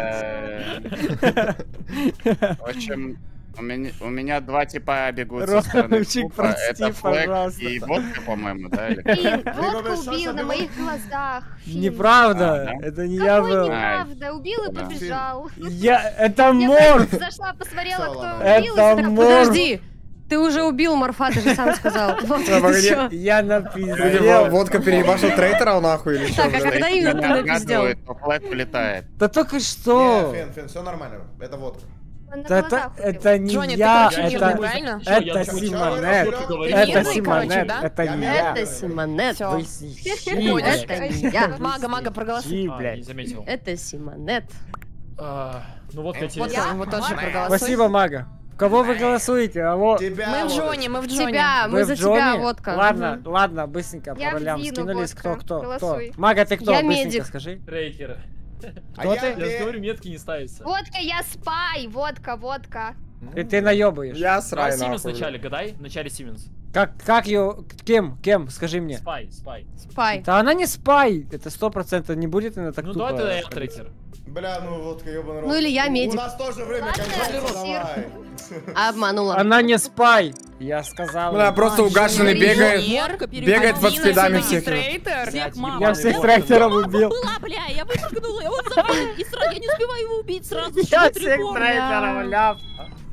В общем, у меня, у меня два типа бегут со стороны Ромчик, прости, Это Флэк пожалуйста. и водка, по-моему, да? или Блин, Саша, убил на моих глазах. Фил. Неправда, А, да? это не я Какой был. неправда? Убил и Да. побежал. Я, это Я морф! зашла, посмотрела, кто убил. и Это морф! Подожди, ты уже убил Морфа, ты же сам сказал. Вот это. Я напиздел. водка переебашил трейтера нахуй или что, Так, а когда именно ты напиздел? Флэк улетает. Да только что! Фен, Фен, все нормально. Это водка. Это, это не Джонни, я, это, это Симонет. Это Симонет, это не Я. Это Симонет. Вы Это не я. Мага, мага, проголосуй. А. Это Симонет. А, Ну вот я тебе... Вот я, вот тоже проголосуй. Спасибо, Мага. Кого вы голосуете? Алло. Тебя Мы в Джонни, мы в Джонни. Тебя, мы в за тебя, водка. Ладно, ладно, быстренько Я по ролям скинулись. Кто, водка. кто, кто? Голосуй. Мага, ты кто? Я Быстренько медик. скажи. Трейкер. А Кто я ты? Я же говорю, метки не ставятся. Водка, я спай. Водка, водка. И ты наебаешь. Я Давай срай Сименс вначале, гадай. В начале Сименс. Как, как ее, кем, кем, скажи мне. Спай, спай. Спай. Да она не спай, это сто процентов не будет она так Ну тупо. давай тогда я трейкер. Бля, ну водка, ебаный рот. Ну или я медик. У нас тоже время кончается, давай. Обманула. Она не спай, я сказал. Бля, просто угашенный бегает. Бегает под спидами всех. Я всех трейтеров убил. Была, бля, я выпрыгнула, и он за мной, и сразу, я не успеваю его убить сразу. Я всех трейтеров ляп.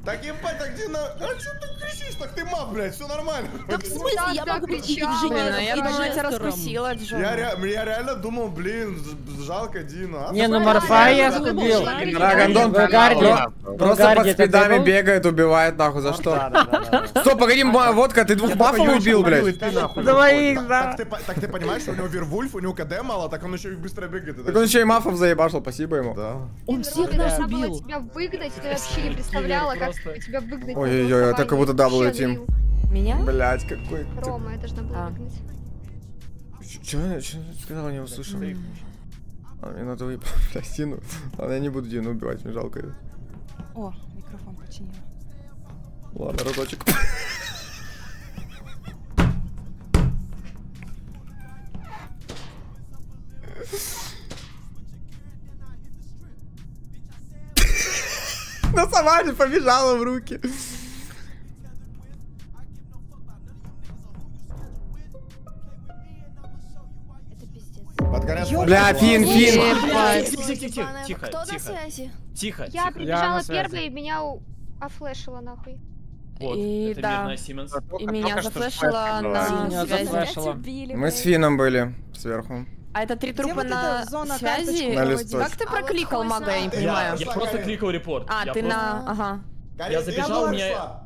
Так ебать, так где на... А что ты кричишь? Так ты мав, блядь, все нормально. Так в смысле, я Да, могу быть и Блин, я тебя раскусила, Джон. Я, ре- я реально думал, блин, жалко Дина. а? Не, ну Ты Морфа я смотри, убил. ребята, Да, Гондон, В Гарде. Просто под спидами бегает, убивает нахуй, за что? Стоп, погоди, водка, ты двух бафов убил, блядь. Двоих, Так, да. так ты, понимаешь, что у него Вервульф, у него КД мало, так он еще и быстро бегает. Так он еще и мафов заебашил, спасибо ему. Да. Он всех нас убил. тебя выгнать, ты вообще не представляла, как просто. тебя выгнать. Ой-ой-ой, это как будто дабл тим. Меня? Блять, какой ты... Рома, я должна была А. выгнать. Че я чё я сказал, не услышал? А, мне надо выебать, блядь, Дину. Ладно, я не буду Дину убивать, мне жалко ее. О, микрофон починила. Ладно, разочек. Сама же побежала в руки. Под конец Бля, Фин, Фин. Тихо, тихо, тихо, тихо, Кто на тихо. связи? Тихо, Я прибежала на первой, и меня офлешила нахуй. Вот, И это да. мирная Сименс. И меня Только зафлешила на связи. Мы с Фином были сверху. А это три трупа вот на зона связи? На. Как ты А вот прокликал хуй мага, я не понимаю. Я просто кликал репорт. А, Я ты просто- на... Ага. Я забежал, у меня...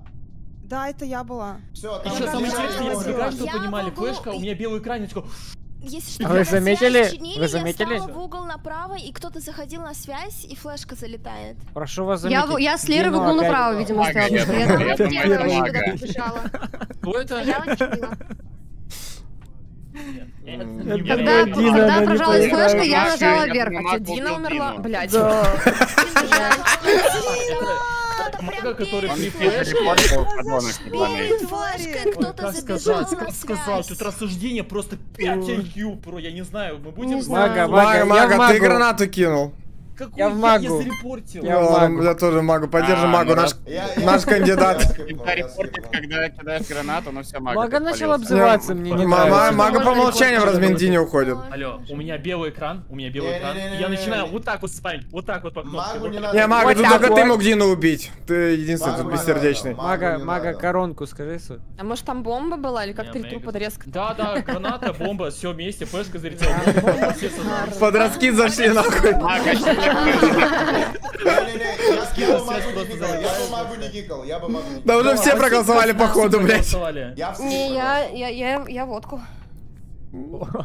Да, это я была. Все, там Она самое интересное, я забегаю, чтобы Я понимали, флешка, у меня белый экран, и такой... Если что, А вы заметили? чинили, Вы заметили? Я в угол направо, и кто-то заходил на связь, и флешка залетает. Прошу вас Я, заметить. в- я с Леры в угол направо, видимо, стала. я я там я куда-то бежала. Кто это? Стояла, чудила. Нет, нет, Это не Когда, когда прожалась флешка, я нажала вверх. А Дина умерла? Блядь. Да. Мага, который при флешке... Кто-то Как забежал как сказать, связь. тут рассуждение просто 5 IQ, про, я не знаю, мы будем... Мага, Мага, Мага, ты гранату кинул. Какой Я в магу. зарепортил. Я в магу. Я тоже магу. Поддержим А, магу. ну Наш Я- я- наш я- кандидат. я скипнул, Инвентарь я портит, скипнул. когда кидаешь гранату, но все, мага Мага начал обзываться, мне не нравится. Мага по умолчанию в рекорд разментине уходит. Алло, у меня белый экран, у меня белый экран. Я начинаю вот так вот спамить, вот так вот по кнопке. Не Мага, тут только ты мог Дину убить. Ты единственный тут бессердечный. Мага, мага, коронку скажи свою. А может там бомба была или как Мэгас. трупа резко? Да, да, граната, бомба, все вместе, флешка залетела. бомба, все создали. Под раскид зашли нахуй. Мага, я бы Да уже все проголосовали по ходу, блядь. Не, я, я, я, я водку.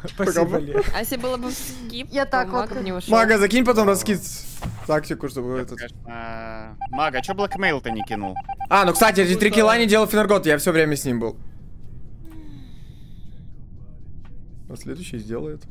Спасибо. А если было бы скип, Я так вот. Не ушел. Мага, закинь потом раскид тактику, чтобы этот... Мага, чё блэкмейл-то не кинул? А, ну кстати, эти три килла не делал Финергот, я все время с ним был. А следующий сделает.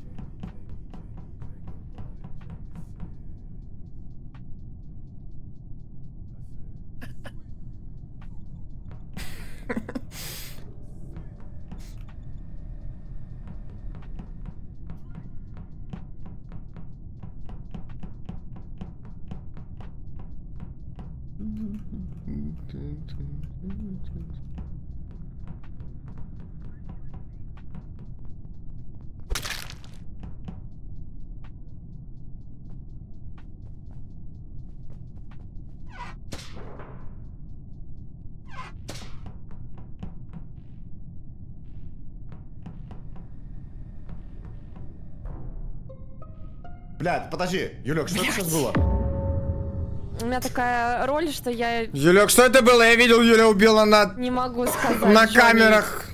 Блядь, подожди, Юлек, что это сейчас было? У меня такая роль, что я Юлек, что это было? Я видел, Юля убила на, не могу сказать. на камерах.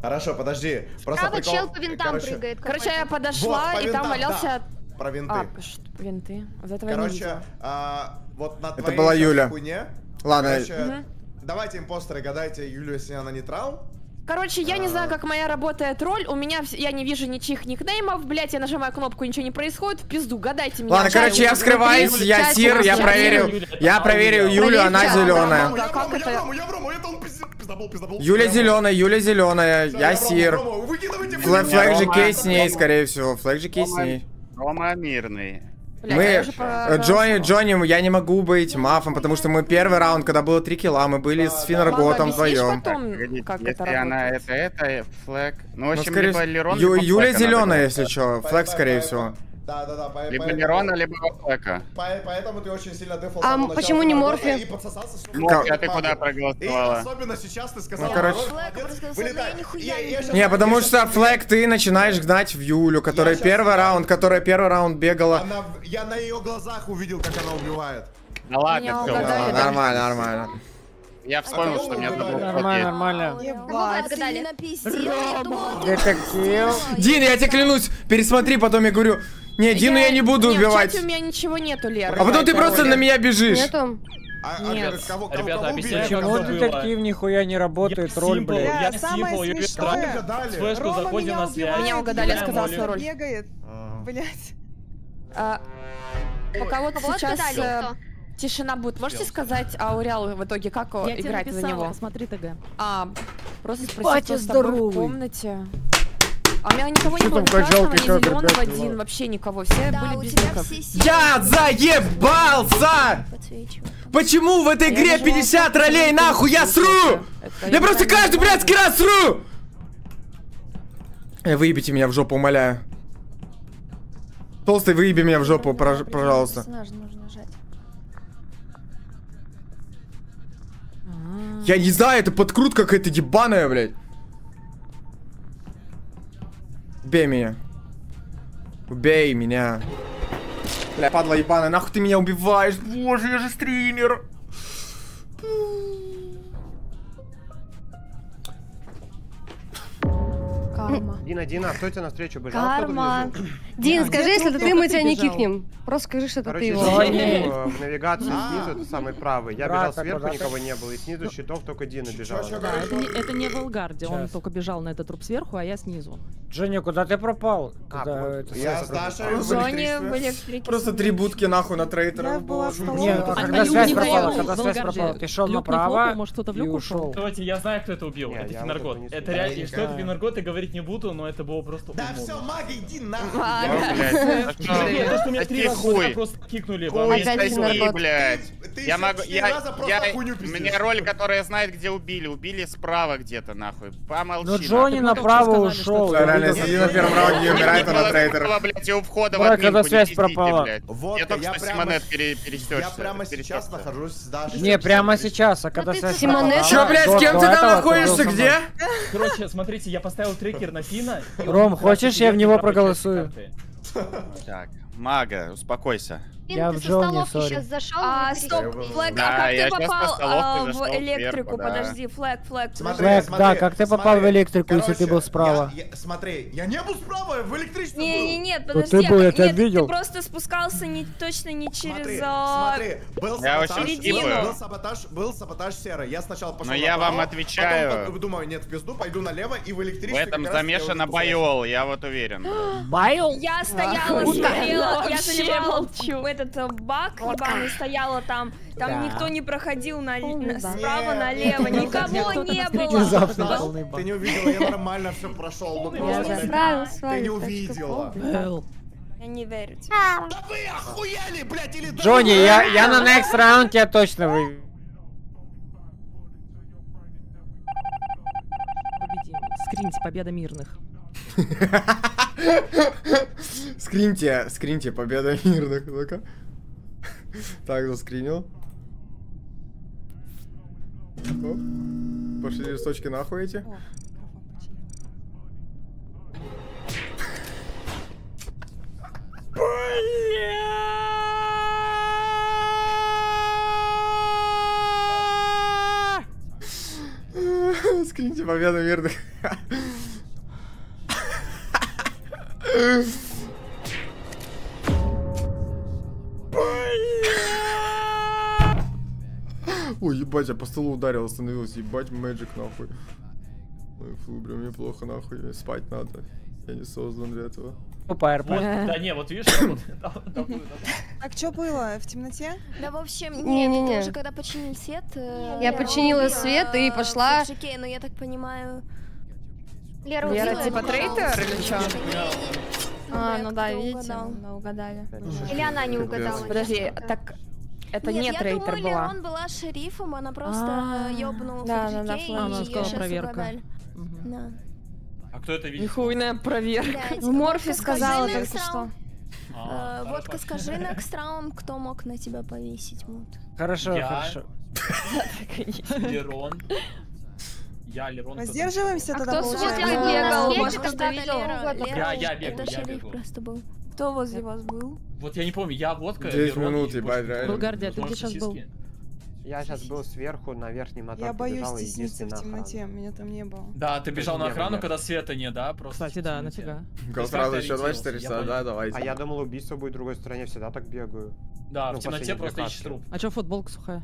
Хорошо, подожди. Просто Справа прикол- чел по винтам короче, прыгает. Короче, я подошла, Вот, по и там винтам, валялся... да. Про винты. А, винты? За этого я не Короче, а, вот на Это твоей была сейчас Юля. хуйне, Ладно, короче, давайте импостеры, гадайте Юлю, если она нейтрал. Короче, я не А. знаю, как моя работает роль. У меня я не вижу ничьих никнеймов. Блять, я нажимаю кнопку, ничего не происходит. В пизду, гадайте меня. Ладно, Чай, короче, я вскрываюсь, я чай, Сир, я проверил, я проверил Юлю, она зеленая. Юля зеленая, Юля зеленая, я Сир. Флэг же кейс с ней, скорее всего. Флэг же кейс с ней. Рома мирный. Мы, уже э, Джонни, Джонни, я не могу быть мафом, потому что мы первый раунд, когда было три килла, мы были с Финарготом вдвоем. потом, как если это она это, это, флэг. Ну, в Ну, общем, скорее либо Лерон, Ю- либо Юля зеленая, если что. Флэг, скорее всего. Да, да, да. по- Либо поэтому- Лерона, либо Флэка. по- Поэтому ты очень сильно дефал А почему не Морфи? И подсосался, Морфи, а ты куда И проголосовала? особенно сейчас ты сказал, Ну, короче. «Народ, молодец, Флэк вылетай». я нихуя Я- не я щас- Не, потому я что Флэг ты начинаешь гнать в Юлю, которая первый раунд, которая первый раунд бегала. Она, я на ее глазах увидел, как она убивает. Да ладно, ладно. да. Нормально, нормально. Я вспомнил, что мне надо было Нормально, нормально. Ебать, Детектив. Дин, я тебе клянусь, пересмотри, потом я говорю, не, Дину я не буду Не, в убивать. чате у меня ничего нету, Лера. А потом ты просто на меня бежишь. Нету? А, а Нет. кого, кого, Ребята, кого объясняю, Почему детектив нихуя не работает, Я роль, блядь? я я смешное. вижу Угадали. с флешку заходим меня на связь. Меня угадали, я Молли. свою роль. бегает. А. Блять. А, пока вот сейчас э, тишина будет. Можете сказать, Ауреал в итоге как Я тебе играть за написала, него? посмотри ТГ. А, просто спросить, Батя кто с тобой в здоровый. комнате. А у меня никого Что не было, красного, ни зеленого, один, вообще никого. Все Да, были без ников. Я заебался! Почему в этой Я игре нажала 50 кнопку, ролей, нахуй, я сру! Я просто каждый блядский раз сру! Э, выебите меня в жопу, умоляю. Толстый, выеби меня в жопу, прож- пожалуйста. Я не знаю, это подкрутка какая-то ебаная, блядь. Убей меня. Убей меня. Бля, падла ебаная, нахуй ты меня убиваешь? Боже, я же стример. Карма. Дина, Дина, кто тебя навстречу бежал? Карма. Дин, А скажи, если труп? это ты, мы тебя не бежал. кикнем. Просто скажи, что это ты его. Джонни. э, в навигации А. снизу, это самый правый. Я бежал сверху, никого не было. И снизу щитов только Дина бежала. чё, Да, это не, Волгарди, он только бежал на этот труп сверху, а я снизу. Джонни, куда ты пропал? А, Я с? Дашей в в электрике. Просто три будки нахуй на в столовой. Нет, а когда связь пропала, когда связь пропала, ты шел направо хлопал, может, кто-то в и люк ушел. Давайте, я знаю, кто это убил. Это Финаргот. это реально, что это. Финаргот, я говорить не буду, но это было просто Да все, мага, иди нахуй. Такие раза хуй. просто кикнули. Хуй вам. Опять соси, наркот. блядь. Ты Я могу, я, меня роль, которая знает, где убили. Убили справа где-то, нахуй. Помолчи. Ну Джонни направо ушел. Реально, сидит на первом раунде и умирает, трейдер. блядь, и у входа в когда связь пропала. Я только что Симонет с- пере- пересёкся. Я прямо сейчас нахожусь с Дашей. Не, прямо сейчас, а когда ты связь пропала, Чё, блядь, с кем ты там находишься? Где? Короче, смотрите, я поставил трекер на Фина. Ром, хочешь, я в него проголосую? карты. Так, мага, успокойся. Я ты в со Джоне, столовки сори. сейчас зашел. А, стоп. Флэг, Да, а как я ты попал а, в электрику? да. Подожди, Флэг, Флэг, Смотри, Флэг, смотри, да, как ты попал смотри. в электрику, если ты Короче, был справа? я- я- смотри, я не был справа, в электричестве Не, не, был. нет, Ну подожди. ты был, я тебя нет, видел. Ты просто спускался не точно не через. Смотри, а, смотри, был Я саботаж, был, был саботаж, был саботаж серый. Я сначала пошел Но я вам отвечаю. Потом думаю, нет, в пизду, пойду налево и в В электричестве. этом я замешана уже Байол, я вот уверен. Байл? Я стояла, смотрела, я Вообще заливала молчу. Этот э, бак ебаный, стояла там, там Да. никто не проходил на, на- справа налево, никого не было. Ты не увидела, я нормально все прошел. Ну ты не увидела. Я не верю тебе. Да вы охуели, блядь, или? Джонни, я, я на next round тебя точно вы... Победим. Скриньте, победа мирных. Скриньте, скриньте, победа мирных, ну-ка. Так, заскринил. Оп. Пошли листочки нахуй эти. Скриньте победу мирных. Ой, ебать, я по столу ударил, остановился. Ебать, мэджик нахуй. Ой, фу, прям неплохо нахуй. Мне спать надо. Я не создан для этого. Опа, Вот, РП. да не, вот видишь. Так что было в темноте? Да, в общем, Не-не-не. нет, ты уже когда починил свет... э, Я починила свет и э, пошла- но я так понимаю... Лера, Лера, типа трейтер или чё? А, ну кто да, видите, угадал. да, угадали. Или она не угадала. Подожди, так это Нет, не я трейтер думаю, была. Лерон была шерифом, она просто А, ёбнула да, да, да, Флэм. Она и сказала проверка. Да. А кто это видит? Нихуйная проверка. Морфи сказала только что. А, Э. Водка, скажи round, кто мог на тебя повесить мут. Хорошо, Я- хорошо. Лерон. Я, Лерон. Воздерживаемся А тогда, кто получается? смотрел, Я бегал? Может, видел? Лера, Я- я бегал, Это я шериф бегал. просто был. Кто возле вас был? Вот я не помню, я водка, 9 Лерон минут, и ебать, реально. Булгардия, ты где сейчас был? Я сейчас был сверху на верхнем этаже. Я боюсь стесниться в темноте, меня там не было. Да, ты бежал на охрану, когда света нет, да? Просто Кстати, да, нафига. Гол сразу еще 24 ориентировался? часа, да, давайте. А я думал, убийство будет в другой стороне, всегда так бегаю. Да, Ну, в темноте просто ищешь труп. А чё футболка сухая?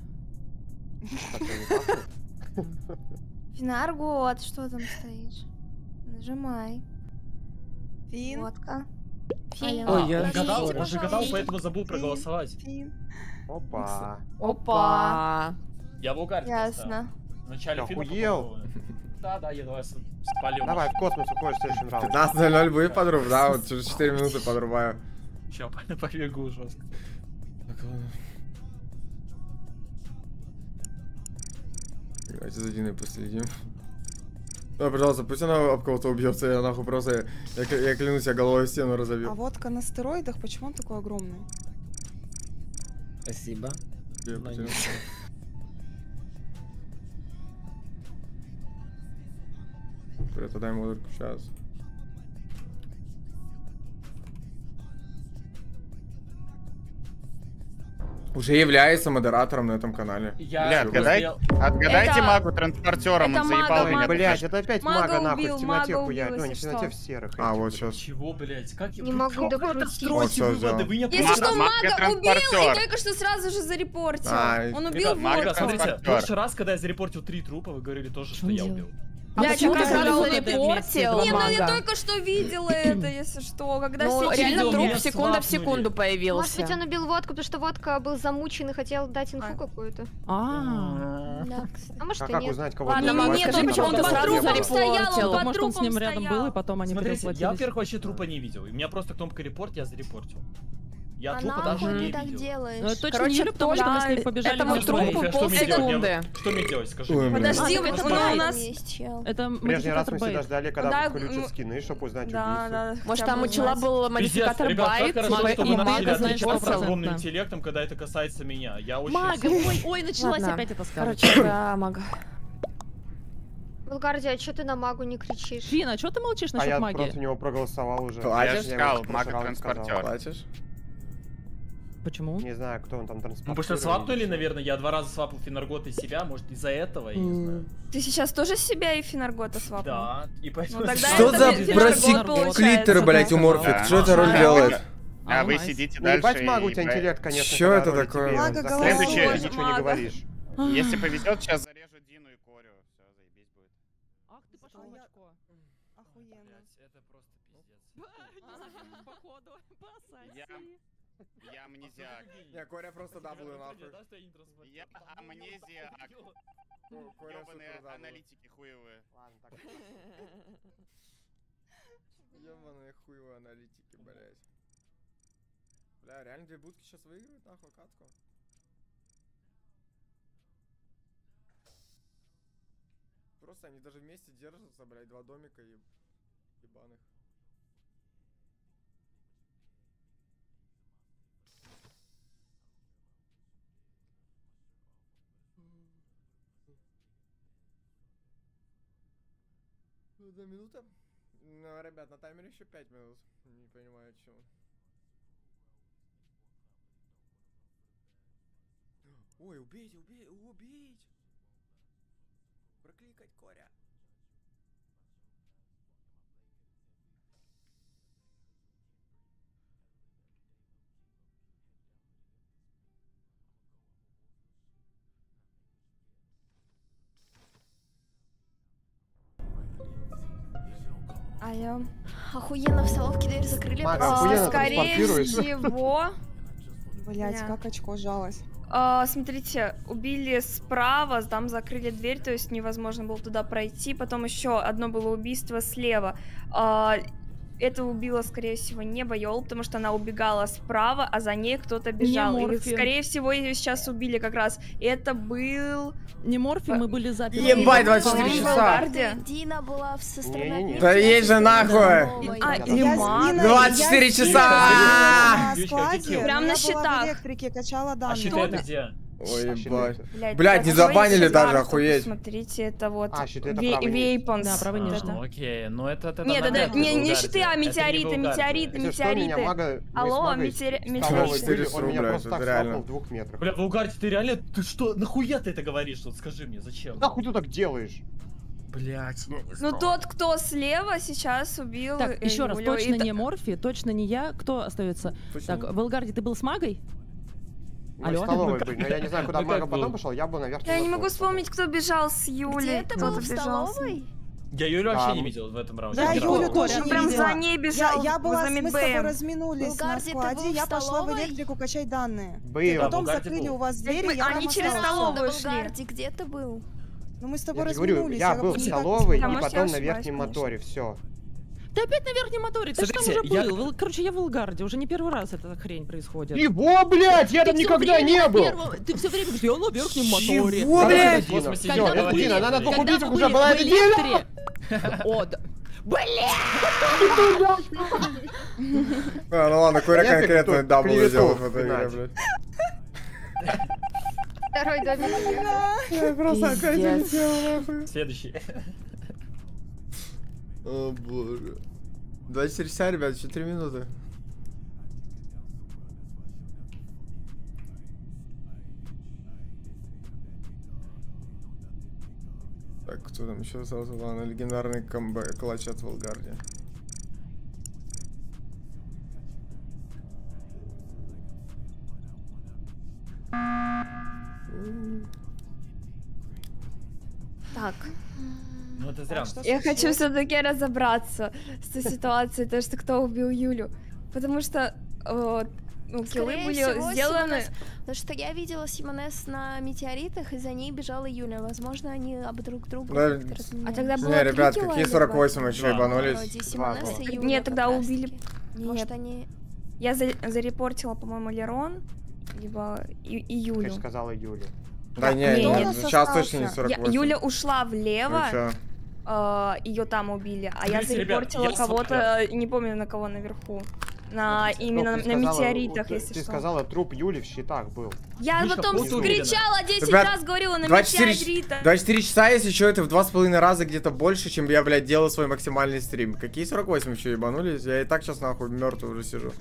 Пахнет? Финаргот, что там стоишь? Нажимай. Фин, Водка. Ой, А, я- гадал, он же гадал, поэтому забыл проголосовать. Фин. Опа. Опа. Я в угаре Ясно. В начале фильма Охуел? Да, да, я давай спалю. Давай, в космос уходишь в следующем раунде. 15.00 будет подруб, да, вот через 4 минуты подрубаю. Ща, побегу жестко. Давайте за Диной последим. Да, пожалуйста, пусть она об кого-то убьется, я нахуй просто, я, я клянусь, я головой стену А разобью. водка на стероидах, почему он такой огромный? Спасибо. Я тогда ему только сейчас. Уже является модератором на этом канале. Я Бля, отгадай, сделал- отгадайте Это- магу транспортером, это он заебал мага, меня. мага. Блять, это опять Мага мага нахуй убил, в темноте хуя. убил, Ну, не в темноте, в серых. А, вот блядь. сейчас. Чего, блядь? Как я... Не могу докрутить. Вот выводы? Вы не Если Мага- что, мага мага убил и только что сразу же зарепортил. Он убил водку. смотрите, в прошлый раз, когда я зарепортил три трупа, вы говорили тоже, что я делал? Убил. Бля, почему ты ты сразу говорил, зарепортил? Не, ну я только что видела это, если что, когда Ну, реально труп секунда в секунду Может появился. быть, он убил водку, потому что водка был замучен и хотел дать инфу А. какую-то. А, А может А и как нет. узнать, кого Ладно, убиваешь, скажи, почему кого-то сразу зарепортил? Может он с ним рядом был, и потом они Смотрите, я, переплатились. во-первых, вообще трупа не видел. И у меня просто кнопка репорт, я зарепортил. Я А трупа даже не так видел. делаешь? Ну, это точно Короче, не Юля, потому что мы с да, побежали этому на трупу. А полсекунды. Что мне делать, скажи Ой. Подожди, А, это ну, у нас... Это Прежний раз мы всегда ждали, когда Да, включат ну, скины, чтобы узнать Да, да. Может, там у чела был модификатор байт, и мага, отвечать с 100%. огромным интеллектом, когда это касается меня. Я очень... Мага, ой, ой, началась опять эта сказка. Короче, да, мага. Булгардия, а что ты на магу не кричишь? Фина, что ты молчишь А насчет я магии? против него проголосовал уже. Платишь? Я же сказал, мага-транспортер. сказал. Платишь? Почему? Не знаю, кто он там Мы транспортирует. просто свапнули, наверное, я два раза свапал Финаргот и себя, может из-за этого, я не знаю. Ты сейчас тоже себя и Финаргота свапнул? Да, и поэтому... Ну, Что за Финаргот просик получается, клитер, блять, да. у Морфи? Да. Что это роль Да. делает? А вы найс. сидите Ну, дальше ебать магу, у тебя интеллект, конечно. Когда это такое? следующее ты ничего не говоришь. Если повезет, сейчас зарежу Дину и Корю. Все, заебись будет. Ах ты пошел в очко. Охуенно. Это просто пиздец. Походу, Я, я амнезиак. Не, Коря просто даблю нахуй. Я амнезиак. Коря Ёбаные супер даблю. аналитики хуевые. Ладно, так. Ёбаные хуевые аналитики, блять. Бля, реально две будки сейчас выиграют нахуй катку? Просто они даже вместе держатся, блядь, два домика и ебаных. Одна минута? Ну, ребят, на таймере еще пять минут. Не понимаю, чему. Ой, убейте, убейте, убить! Прокликать Коря. Алло. Охуенно, в столовке дверь закрыли. Мага, А, охуенно Скорее всего... Блять, Бля. как очко жалось. А, смотрите, убили справа, там закрыли дверь, то есть невозможно было туда пройти. Потом еще одно было убийство слева. А, это убило, скорее всего, не Байол, потому что она убегала справа, а за ней кто-то бежал. И, Морфи. скорее всего, ее сейчас убили как раз. Это был... Не Морфи, мы были заперты. Ебать, 24 По-моему, часа. Дина была со стороны... Не-не-не. Да есть же нахуй! А, Я Я. Диной- 24 я с часа! На? Прям я на была счетах. в электрике, качала А данные. щиты это где? Ой, ебать. это- Блядь, не откройте забанили даже, охуеть. Смотрите, это вот А, щиты это ве-. Вейпонс. Да, правый это. Ну, Окей, ну это... это Нет, это нормально, не, не щиты, а не метеориты, метеориты, метеориты. Алло, в метеориты. Он меня просто так в двух метрах. Бля, Булгарди, ты реально... Ты что, нахуя ты это говоришь? Вот скажи мне, зачем? Нахуй ты так делаешь? Блять, не Ну знаю. тот, кто слева, сейчас убил. Так, э, еще раз, точно не Морфи, точно не я. Кто остается? Так, Волгарди, ты был с магой? Мы в Алло? столовой были, но я не знаю, куда Ну мага потом пошел, я был на верхнем Я не могу вспомнить, кто бежал с Юлей. Где ты был в столовой? Я Юлю вообще не ну- видел в этом раунде. Да. Юлю тоже не прям за ней Я, бежал. я была, мы с тобой разминулись на складе, я пошла в электрику качать данные. Был. Потом закрыли у вас двери, они через столовую шли. Булгарди, где ты был? Ну мы с тобой разминулись. я был в столовой и потом на верхнем моторе, все. Ты опять на верхнем моторе, ты же там уже я- был. Короче, я в Волгарде, уже не первый раз эта хрень происходит. Его, блядь, я Ты там никогда не был! первом- Ты все время говоришь, я на верхнем моторе. Чего, блядь? Это Дина, она на двух Когда убийцах уже были была, в это Дина! электре- О, да. А, ну ладно, Нафиг конкретно дабл сделал в этой игре, блядь. Второй домик. Я просто опять улетел, нахуй. Следующий. О боже. 24 часа, ребят, еще 3 минуты. Так, кто там еще остался? Ладно, легендарный камбэк, клатч от Волгарди. Так. Ну это зря. Я хочу все-таки разобраться с той ситуацией, то, что кто убил Юлю. Потому что вот, ну, киллы Скорее были всего, сделаны... Симонес- Потому что я видела Симонес на метеоритах, и за ней бежала Юля. Возможно, они об друг друга Да. А тогда было Не, ребят, килла какие или 48 два вы что, ебанулись? Нет, тогда убили... Нет. Может, они... Я за- зарепортила, по-моему, Лерон, либо и, и Ты Юлю. же сказала Юле. Да не, Не, не, нет. сейчас точно не Я- 48. Юля ушла влево, Ну чё? Ее там убили, а я Смотрите, зарепортила кого-то, не помню на кого наверху. На именно Ну, ты на сказала, метеоритах, ты- если Ты что. сказала, труп Юли в щитах был. Я Мишка, потом кричала 10 Ребят, раз, говорила на 24, метеоритах. 24 часа, если что, это в два с половиной раза где-то больше, чем я, блядь, делал свой максимальный стрим. Какие 48 еще ебанулись? Я и так сейчас нахуй мертвый уже сижу.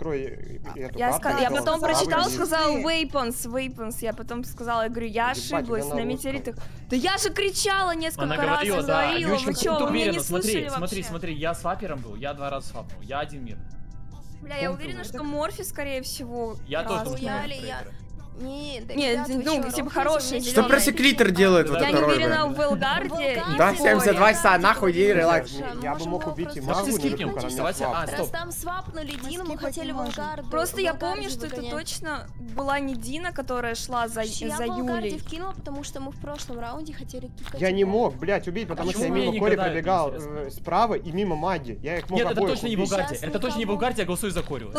Открой э, эту Я, карту, я потом есть. сказала weapons, weapons. Я потом сказала, я говорю, я ошиблась на метеоритах. Да я же кричала несколько раз, говорила, да. говорила, вы что, вы меня не смотри, слышали смотри, смотри, я с вапером был, я два раза свапнул, я один мир. Бля, я уверена, что Морфи, скорее всего, Я тоже я... Не, да, Нет, ребят, ну, типа, рухните, хороший, мне Что просеклитер делает вот Я это не роль, уверена в. Велгарде, Да, 72 Ой, часа, нахуй, иди, релакс. Я бы мог убить и Магу, давайте, а, стоп. там свапнули Дину, мы хотели можем. Волгарду. Просто я помню, что это точно была не Дина, которая шла за, Я Юлей. вкинула, потому что мы в прошлом раунде хотели кикать. Я не мог, блядь, убить, потому что я меня мимо Кори пробегал э, справа и мимо Маги. Я их мог Нет, это точно не. Булгарди. Это точно не. Булгарди, я голосую за Корю.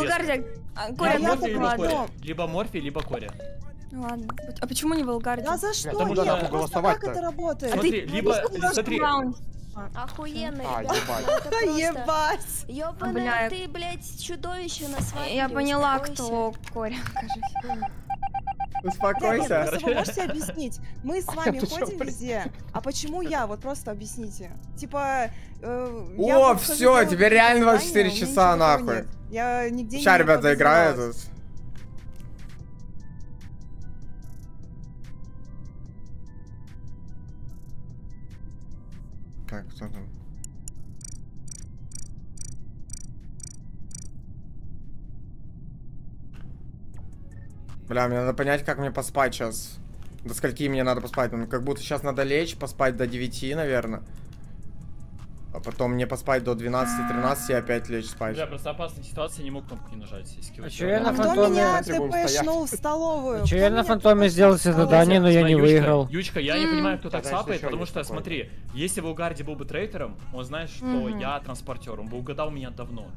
а, Либо Коря, я либо попаду. Коря. Либо Морфи, либо Коря. Ну ладно. А почему не Волгарде? Да за что? потому что- просто голосовать-то. как это работает? Смотри, либо, смотри. Охуенно, А, ребята, ебать. Ёбаная, ты, блядь, чудовище на свадьбе. Я поняла, успокойся. кто Коря, кажется. Да, нет, Успокойся. вы можете объяснить? Мы с вами ты чё, ходим везде, а почему я? Вот просто объясните. Типа, э, О, все, тебе реально задания, 24 у меня часа, нахуй. Я нигде Сейчас, не ребят, заиграю тут. Так, кто там? Бля, мне надо понять, как мне поспать сейчас. До скольки мне надо поспать? Ну, как будто сейчас надо лечь, поспать до 9, наверное. А потом мне поспать до 12-13 и опять лечь спать. Бля, просто опасная ситуация, не мог кнопку не нажать. если А вы чё я на Кто фантоме... меня стоять. ТПшнул в столовую? Че Кто я на меня фантоме сделал в столовую? задание, но я не выиграл. Ючка, я не понимаю, кто так сапает, потому что, смотри, если Булгарди был бы трейтером, он знает, что я транспортер, он бы угадал меня давно.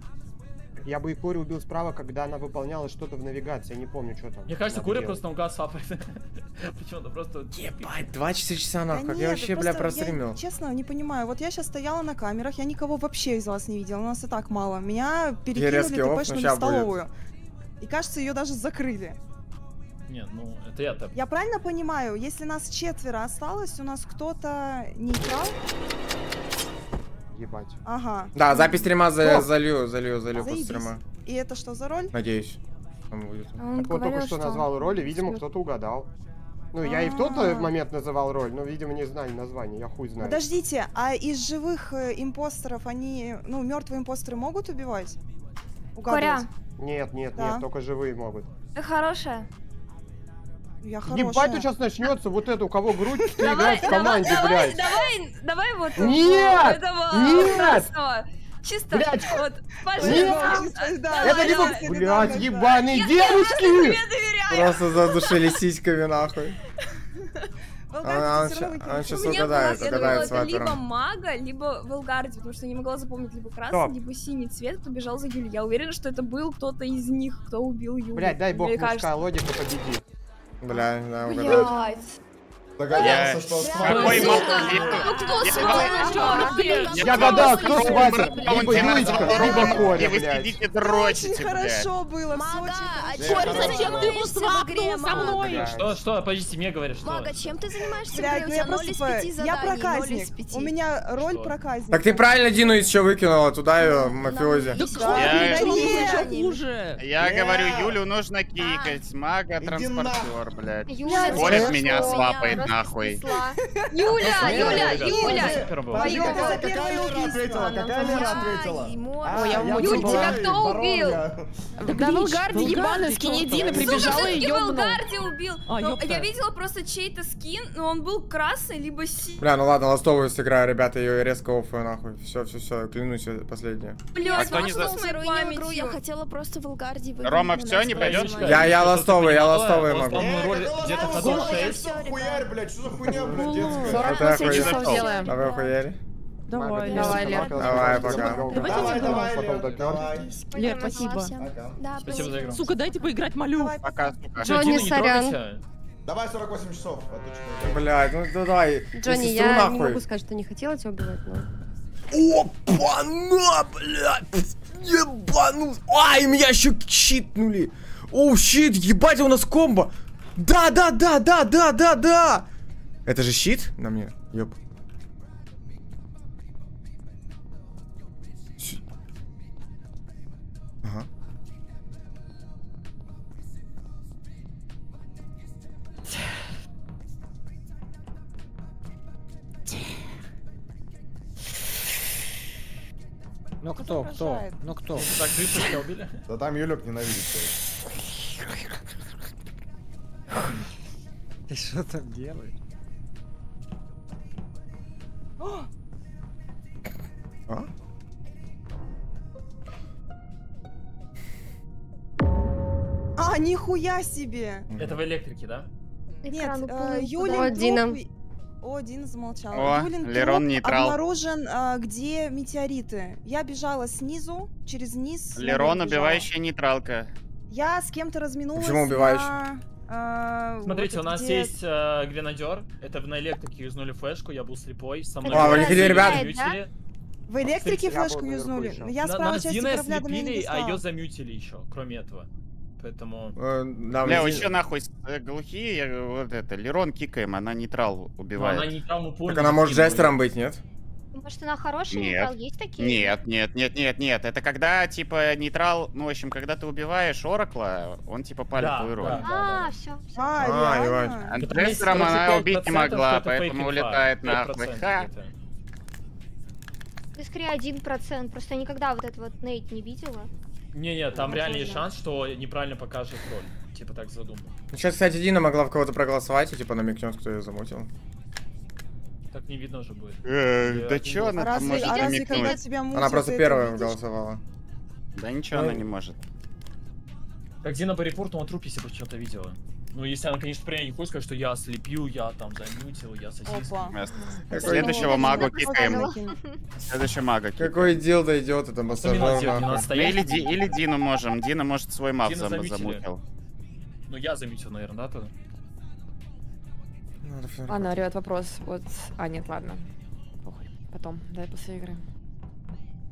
Я бы и Кори убил справа, когда она выполняла что-то в навигации. Я не помню, что там. Мне кажется, делать. просто наугад сапает. Почему-то просто... Ебать, 24 часа Да нахуй, как нет, я да вообще, бля, просто я, простримил. честно, не понимаю. Вот я сейчас стояла на камерах, я никого вообще из вас не видела, у нас и так мало. Меня перекинули, ща будет. столовую. И кажется, ее даже закрыли. Нет, ну, это я так. Я правильно понимаю, если нас четверо осталось, у нас кто-то нейтрал? Ебать. Ага. Да, запись стрима за- залью, залью, залью после стрима. И это что за роль? Надеюсь. Там будет. Он Так вот только говорил, что назвал роли, видимо, кто-то угадал. Ну, я и в тот А. момент называл роль, но, видимо, не знали название, я хуй знаю. Подождите, а из живых э, импостеров они, ну, мертвые импостеры могут убивать? Коря, Угадывать? Нет, нет, Да. нет, только живые могут. ты хорошая. Я Ебать, хорошая. тут сейчас начнется вот это, у кого грудь, кто играет в команде, давай, блядь. давай, давай вот Нет! Нет! Чисто, Блядь! вот, Нет! пожалуйста. Да, Это не Блядь, ебаные девушки! Просто задушили сиськами нахуй. Он меня угадает, угадает с это либо мага, либо Велгарди, потому что я не могла запомнить либо красный, Стоп. либо синий цвет, кто бежал за Юлей. Я уверена, что это был кто-то из них, кто убил Юлю. Блядь, дай бог, мужская логика победит. Бля, да, угадать. Блядь. Догадался, Я- что Какой свадьба. мог- Ну кто Я- мог- либо Роман, либо Коря, И вы сидите Очень дрочите, хорошо было, Мага, все а очень чем Да, ты игре, Мага? Блядь. Что, что, подождите, мне говорят, что... Мага, чем ты занимаешься? Блядь, ну я 0 просто... из по- 5 Я заданий, 0 из проказник. 5. У меня роль проказник. Так ты правильно Дину из чего выкинула? Туда ее, мафиози. Да Я- Еще хуже. Я Нет. говорю, Юлю нужно кикать, мага транспортер, блядь. Ты меня свапает. Просто нахуй. снесла. Юля, Юля, Юля! Моё какая Лера убийство, ответила? Какая Лера ответила? Ему- А, Ой, я понял, была. Тебя кто барон убил? я. Да Валгарди ебаный с Кенедина Сука, прибежала и ёбнула. Волгарди убил. А, Но ёпта. я видела просто чей-то скин, но он был красный, либо синий. Бля, ну ладно, ластовую сыграю, ребята, ее резко оффаю нахуй. Все, все, все, клянусь, это последнее. Блядь, А кто не за- с моей игру я памятью? хотела просто в Алгарди выиграть. Рома, всё, нас не пойдёшь? Я, я ластовый, я ластовый могу. роль Э, где-то ладно, ходов всё, 6. всё, хуярь, блядь, что за хуйня, блядь, детская? 48 Это часов делаем. А вы охуели? Давай, Давай, Лер. Давай, пока. Давайте Давай, давай, Потом Лер. Лер, спасибо. Спасибо за игру. Сука, дайте поиграть, молю. Пока, сука. Джонни, сорян. Давай 48 часов. а Блядь, ну давай. Джонни, я не могу сказать, что не хотела тебя убивать, но... Опа-на, блядь! Ебанус! Ай, меня еще щитнули! Оу, щит, ебать, у нас комбо! Да, да, да, да, да, да, да! Это же щит на мне? Ёп. Ага. Ну кто, кто? Ну кто? Так, тебя убили? Да там Юлек ненавидит. Ты что там делаешь? А? А, нихуя себе! Это в электрике, да? Нет, э, Юлин О, Дина. О, Дина замолчала. О, Юлин Лерон нейтрал. обнаружен, а, где метеориты. Я бежала снизу, через низ. Лерон, убивающая нейтралка. Я с кем-то разминулась Почему на, а, Смотрите, вот у нас где- есть э, гренадер. Это в на электрике юзнули флешку, я был слепой. Со мной А, вы хотели, ребят? В электрике был флешку юзнули. еще. Но Я справа Нас части корабля до меня не ослепили, а ее достала. замьютили еще, кроме этого. Поэтому... Э, да, Бля, вы что нахуй с- э, глухие? Говорю, Вот это, Лерон кикаем, она нейтрал Ну, она убивает. не травму Так она может жестером быть, нет? Может, она хорошая Нет. нейтрал? Есть такие? Нет, нет, нет, нет, нет. Это когда, типа, нейтрал, ну, в общем, когда ты убиваешь Оракла, он, типа, палит Да, твою роль. да. А, все. А, А, реально? ебать. А есть, Жестером короче, она убить не 5%, могла, поэтому улетает нахуй. 5% Ха. Ты скорее один процент. Просто я никогда вот это вот Нейт не видела. Не-не, там Ну, реально возможно. шанс, что неправильно покажет роль. Типа так задумано. Сейчас, кстати, Дина могла в кого-то проголосовать и типа намекнет, кто ее замутил. Так не видно уже будет. Э, Да чё она там может а разве когда тебя Она просто первая голосовала. Да ничего Ну, она не может. Так Дина по репорту на трупе себе что-то видела. Ну, если она, конечно, прям не хочет сказать, что я ослепил, я там замьютил, я сосиска. Следующего магу кикаем. Следующего мага кикаем. Какой дел дойдет, это массажер. Ну? Или, Ди- или Дину можем. Дина может свой Дина зам- замутил. Ну, я замьютил, наверное, да, тогда? Надо Ладно, ребят, вопрос. Вот. А, нет, ладно. Похуй. Потом, дай после игры.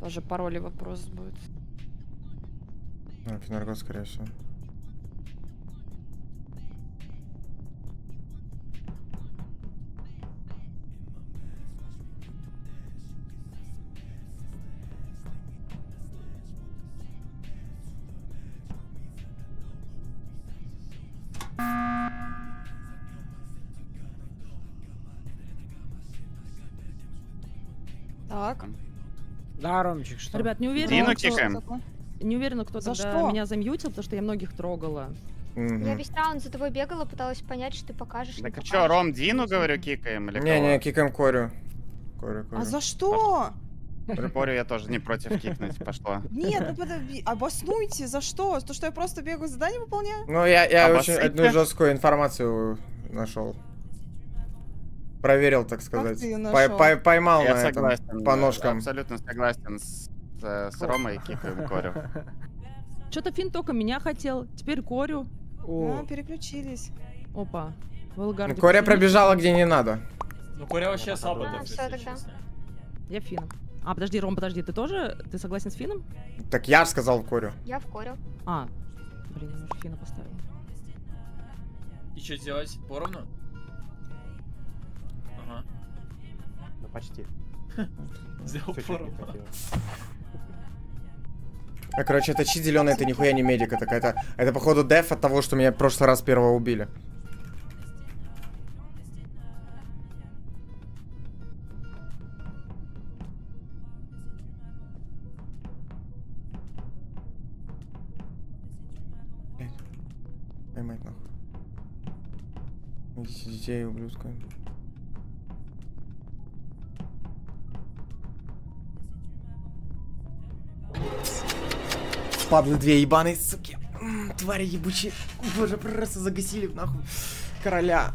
Тоже пароли вопрос будет. Фенаргот, скорее всего. Так. Да, Ромчик, что? Ребят, не уверена, Дину кто, кикаем. не уверена, кто За тогда что? меня замьютил, потому что я многих трогала. Я Мгм. весь раунд за тобой бегала, пыталась понять, что ты покажешь. Так а чё, Ром Дину, говорю, кикаем или Не-не, кикаем Корю. Корю, Корю. А за что? Припорю я тоже не против кикнуть, пошла. Нет, ну подожди, обоснуйте, за что? То, что я просто бегаю задание выполняю? Ну, я, я очень одну жесткую информацию нашел. Проверил, так сказать. Пой- пой- поймал Я на этом, согласен. по ножкам. Абсолютно согласен с, э, с Ромой кикаем Корю. Что-то Фин только меня хотел, теперь Корю. А, переключились. Опа. Велгарди. Ну, Коря пробежала где не надо. Ну, Коря вообще слабо, А, тогда. Я Фином. А, подожди, Ром, подожди, ты тоже? Ты согласен с Фином? Так я сказал Корю. Я в корю. А, блин, я уже Фина поставил. И что сделать? Поровну? почти. Взял форму. А, короче, это чи зеленый, это нихуя не медик, это какая-то... Это, походу, деф от того, что меня в прошлый раз первого убили. Эй, Поймать нахуй. Детей ублюдка. Падлы две ебаные, суки. Твари ебучие. Боже, просто загасили нахуй короля.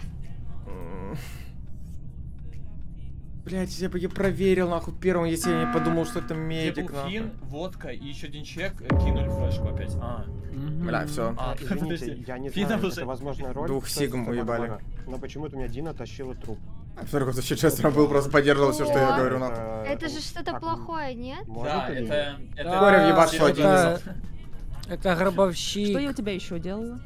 Блять, я бы я проверил нахуй первым, если я не подумал, что это медик был нахуй. Фин, водка и еще один человек э, кинули флешку опять. А. Бля, все. А, Извините, подожди. я не знаю, уже- это возможно роль. Двух сигм уебали. Но почему-то у меня Дина тащила труп. Ферго вообще честно был, просто поддерживал все, что я говорю нахуй. Это же что-то плохое, нет? Да, это... Боря въебашь Серьезно. Владимира. Это гробовщик. Что я у тебя еще делала?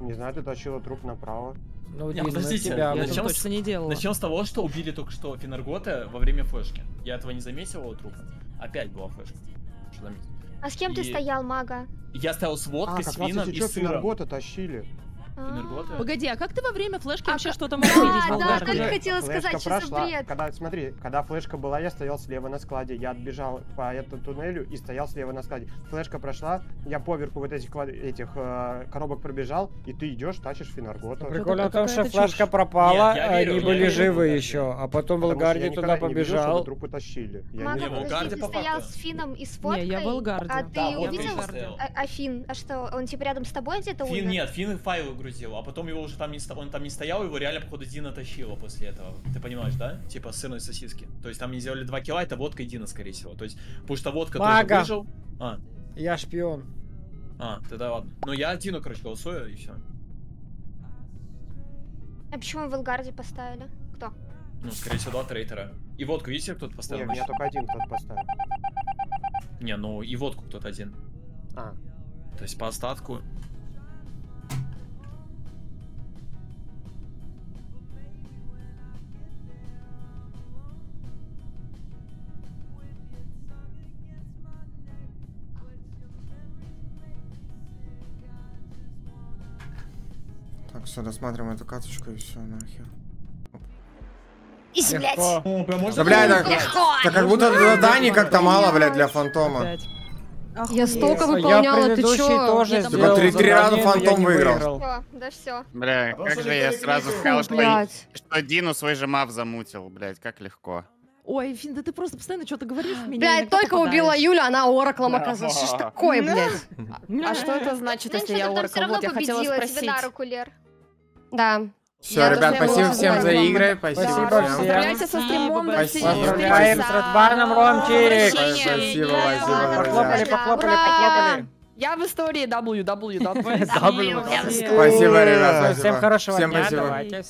Не знаю, ты тащила труп направо. Ну, Не, подождите, тебя Я начнем точно с- не делала. Начнем с того, что убили только что Финаргота во время флешки. Я этого не заметил, его трупа. Опять была флешка. Что заметил? А с кем ты И- стоял, мага? Я стоял с А, водкой, как с вином и сыром. Финаргота тащили. Финаргота? Погоди, а как ты во время флешки А вообще что-то мог Да, видеть да, Болгарке? только хотела сказать, что за бред. Когда, смотри, когда флешка была, я стоял слева на складе. Я отбежал по этому туннелю и стоял слева на складе. Флешка прошла, я поверху вот этих, этих э, коробок пробежал, и ты идешь, тащишь Финаргота. Прикольно в том, что флешка пропала, они были живы еще, а потом я туда побежал. трупы тащили. Я Мага, подожди, ты стоял с Фином и с Волгарде. А ты Да, увидел? стоял. А, а Фин? А что, он типа рядом с тобой где-то Фин умер? нет, Фин файлы грузил, а потом его уже там не он там не стоял, его реально походу Дина тащила после этого. Ты понимаешь, да? Типа сырной сосиски. То есть там не сделали 2 кило, это водка и Дина, скорее всего. То есть, потому что водка Мага. тоже выжил. А, Я шпион. а, тогда ладно. Ну я Дину, короче, голосую и все. А почему в Волгарде поставили? Кто? Ну, скорее всего, два трейтера. И водку, видите, кто-то поставил? Нет, я только один кто-то поставил. Не, ну и водку кто-то один. А, То есть по остатку. Так, все, досматриваем эту каточку и все, нахер. Изи, блядь! Легко. О, прям можно Да, бля, это, Легко! это как будто заданий как-то мало, блядь, для фантома. Опять. Я столько Я выполняла, ты предыдущий чё? тоже Я сделал Только три- три раза я фантом не выиграл. Все, да все. Бля, А как же я сразу сказал, что, Блядь. что Дину свой же мав замутил, блядь, как легко. Ой, Фин, да ты просто постоянно что-то говоришь, меня Блядь, только убила попадаешь. Юлю, она ораклом оказалась. Что ж такое, блядь? А что это значит, если я ты Оракл? Вот я хотела спросить. Да. Все, Я ребят, спасибо всем за игры, спасибо Спасибо всем. Поздравляйте со стримом, Спасибо. Поздравляем с Радбарном, Ромчик! Спасибо, спасибо, Похлопали, похлопали, похлопали. Я в истории WWW. Спасибо, ребят, Всем хорошего Всем дня, давайте.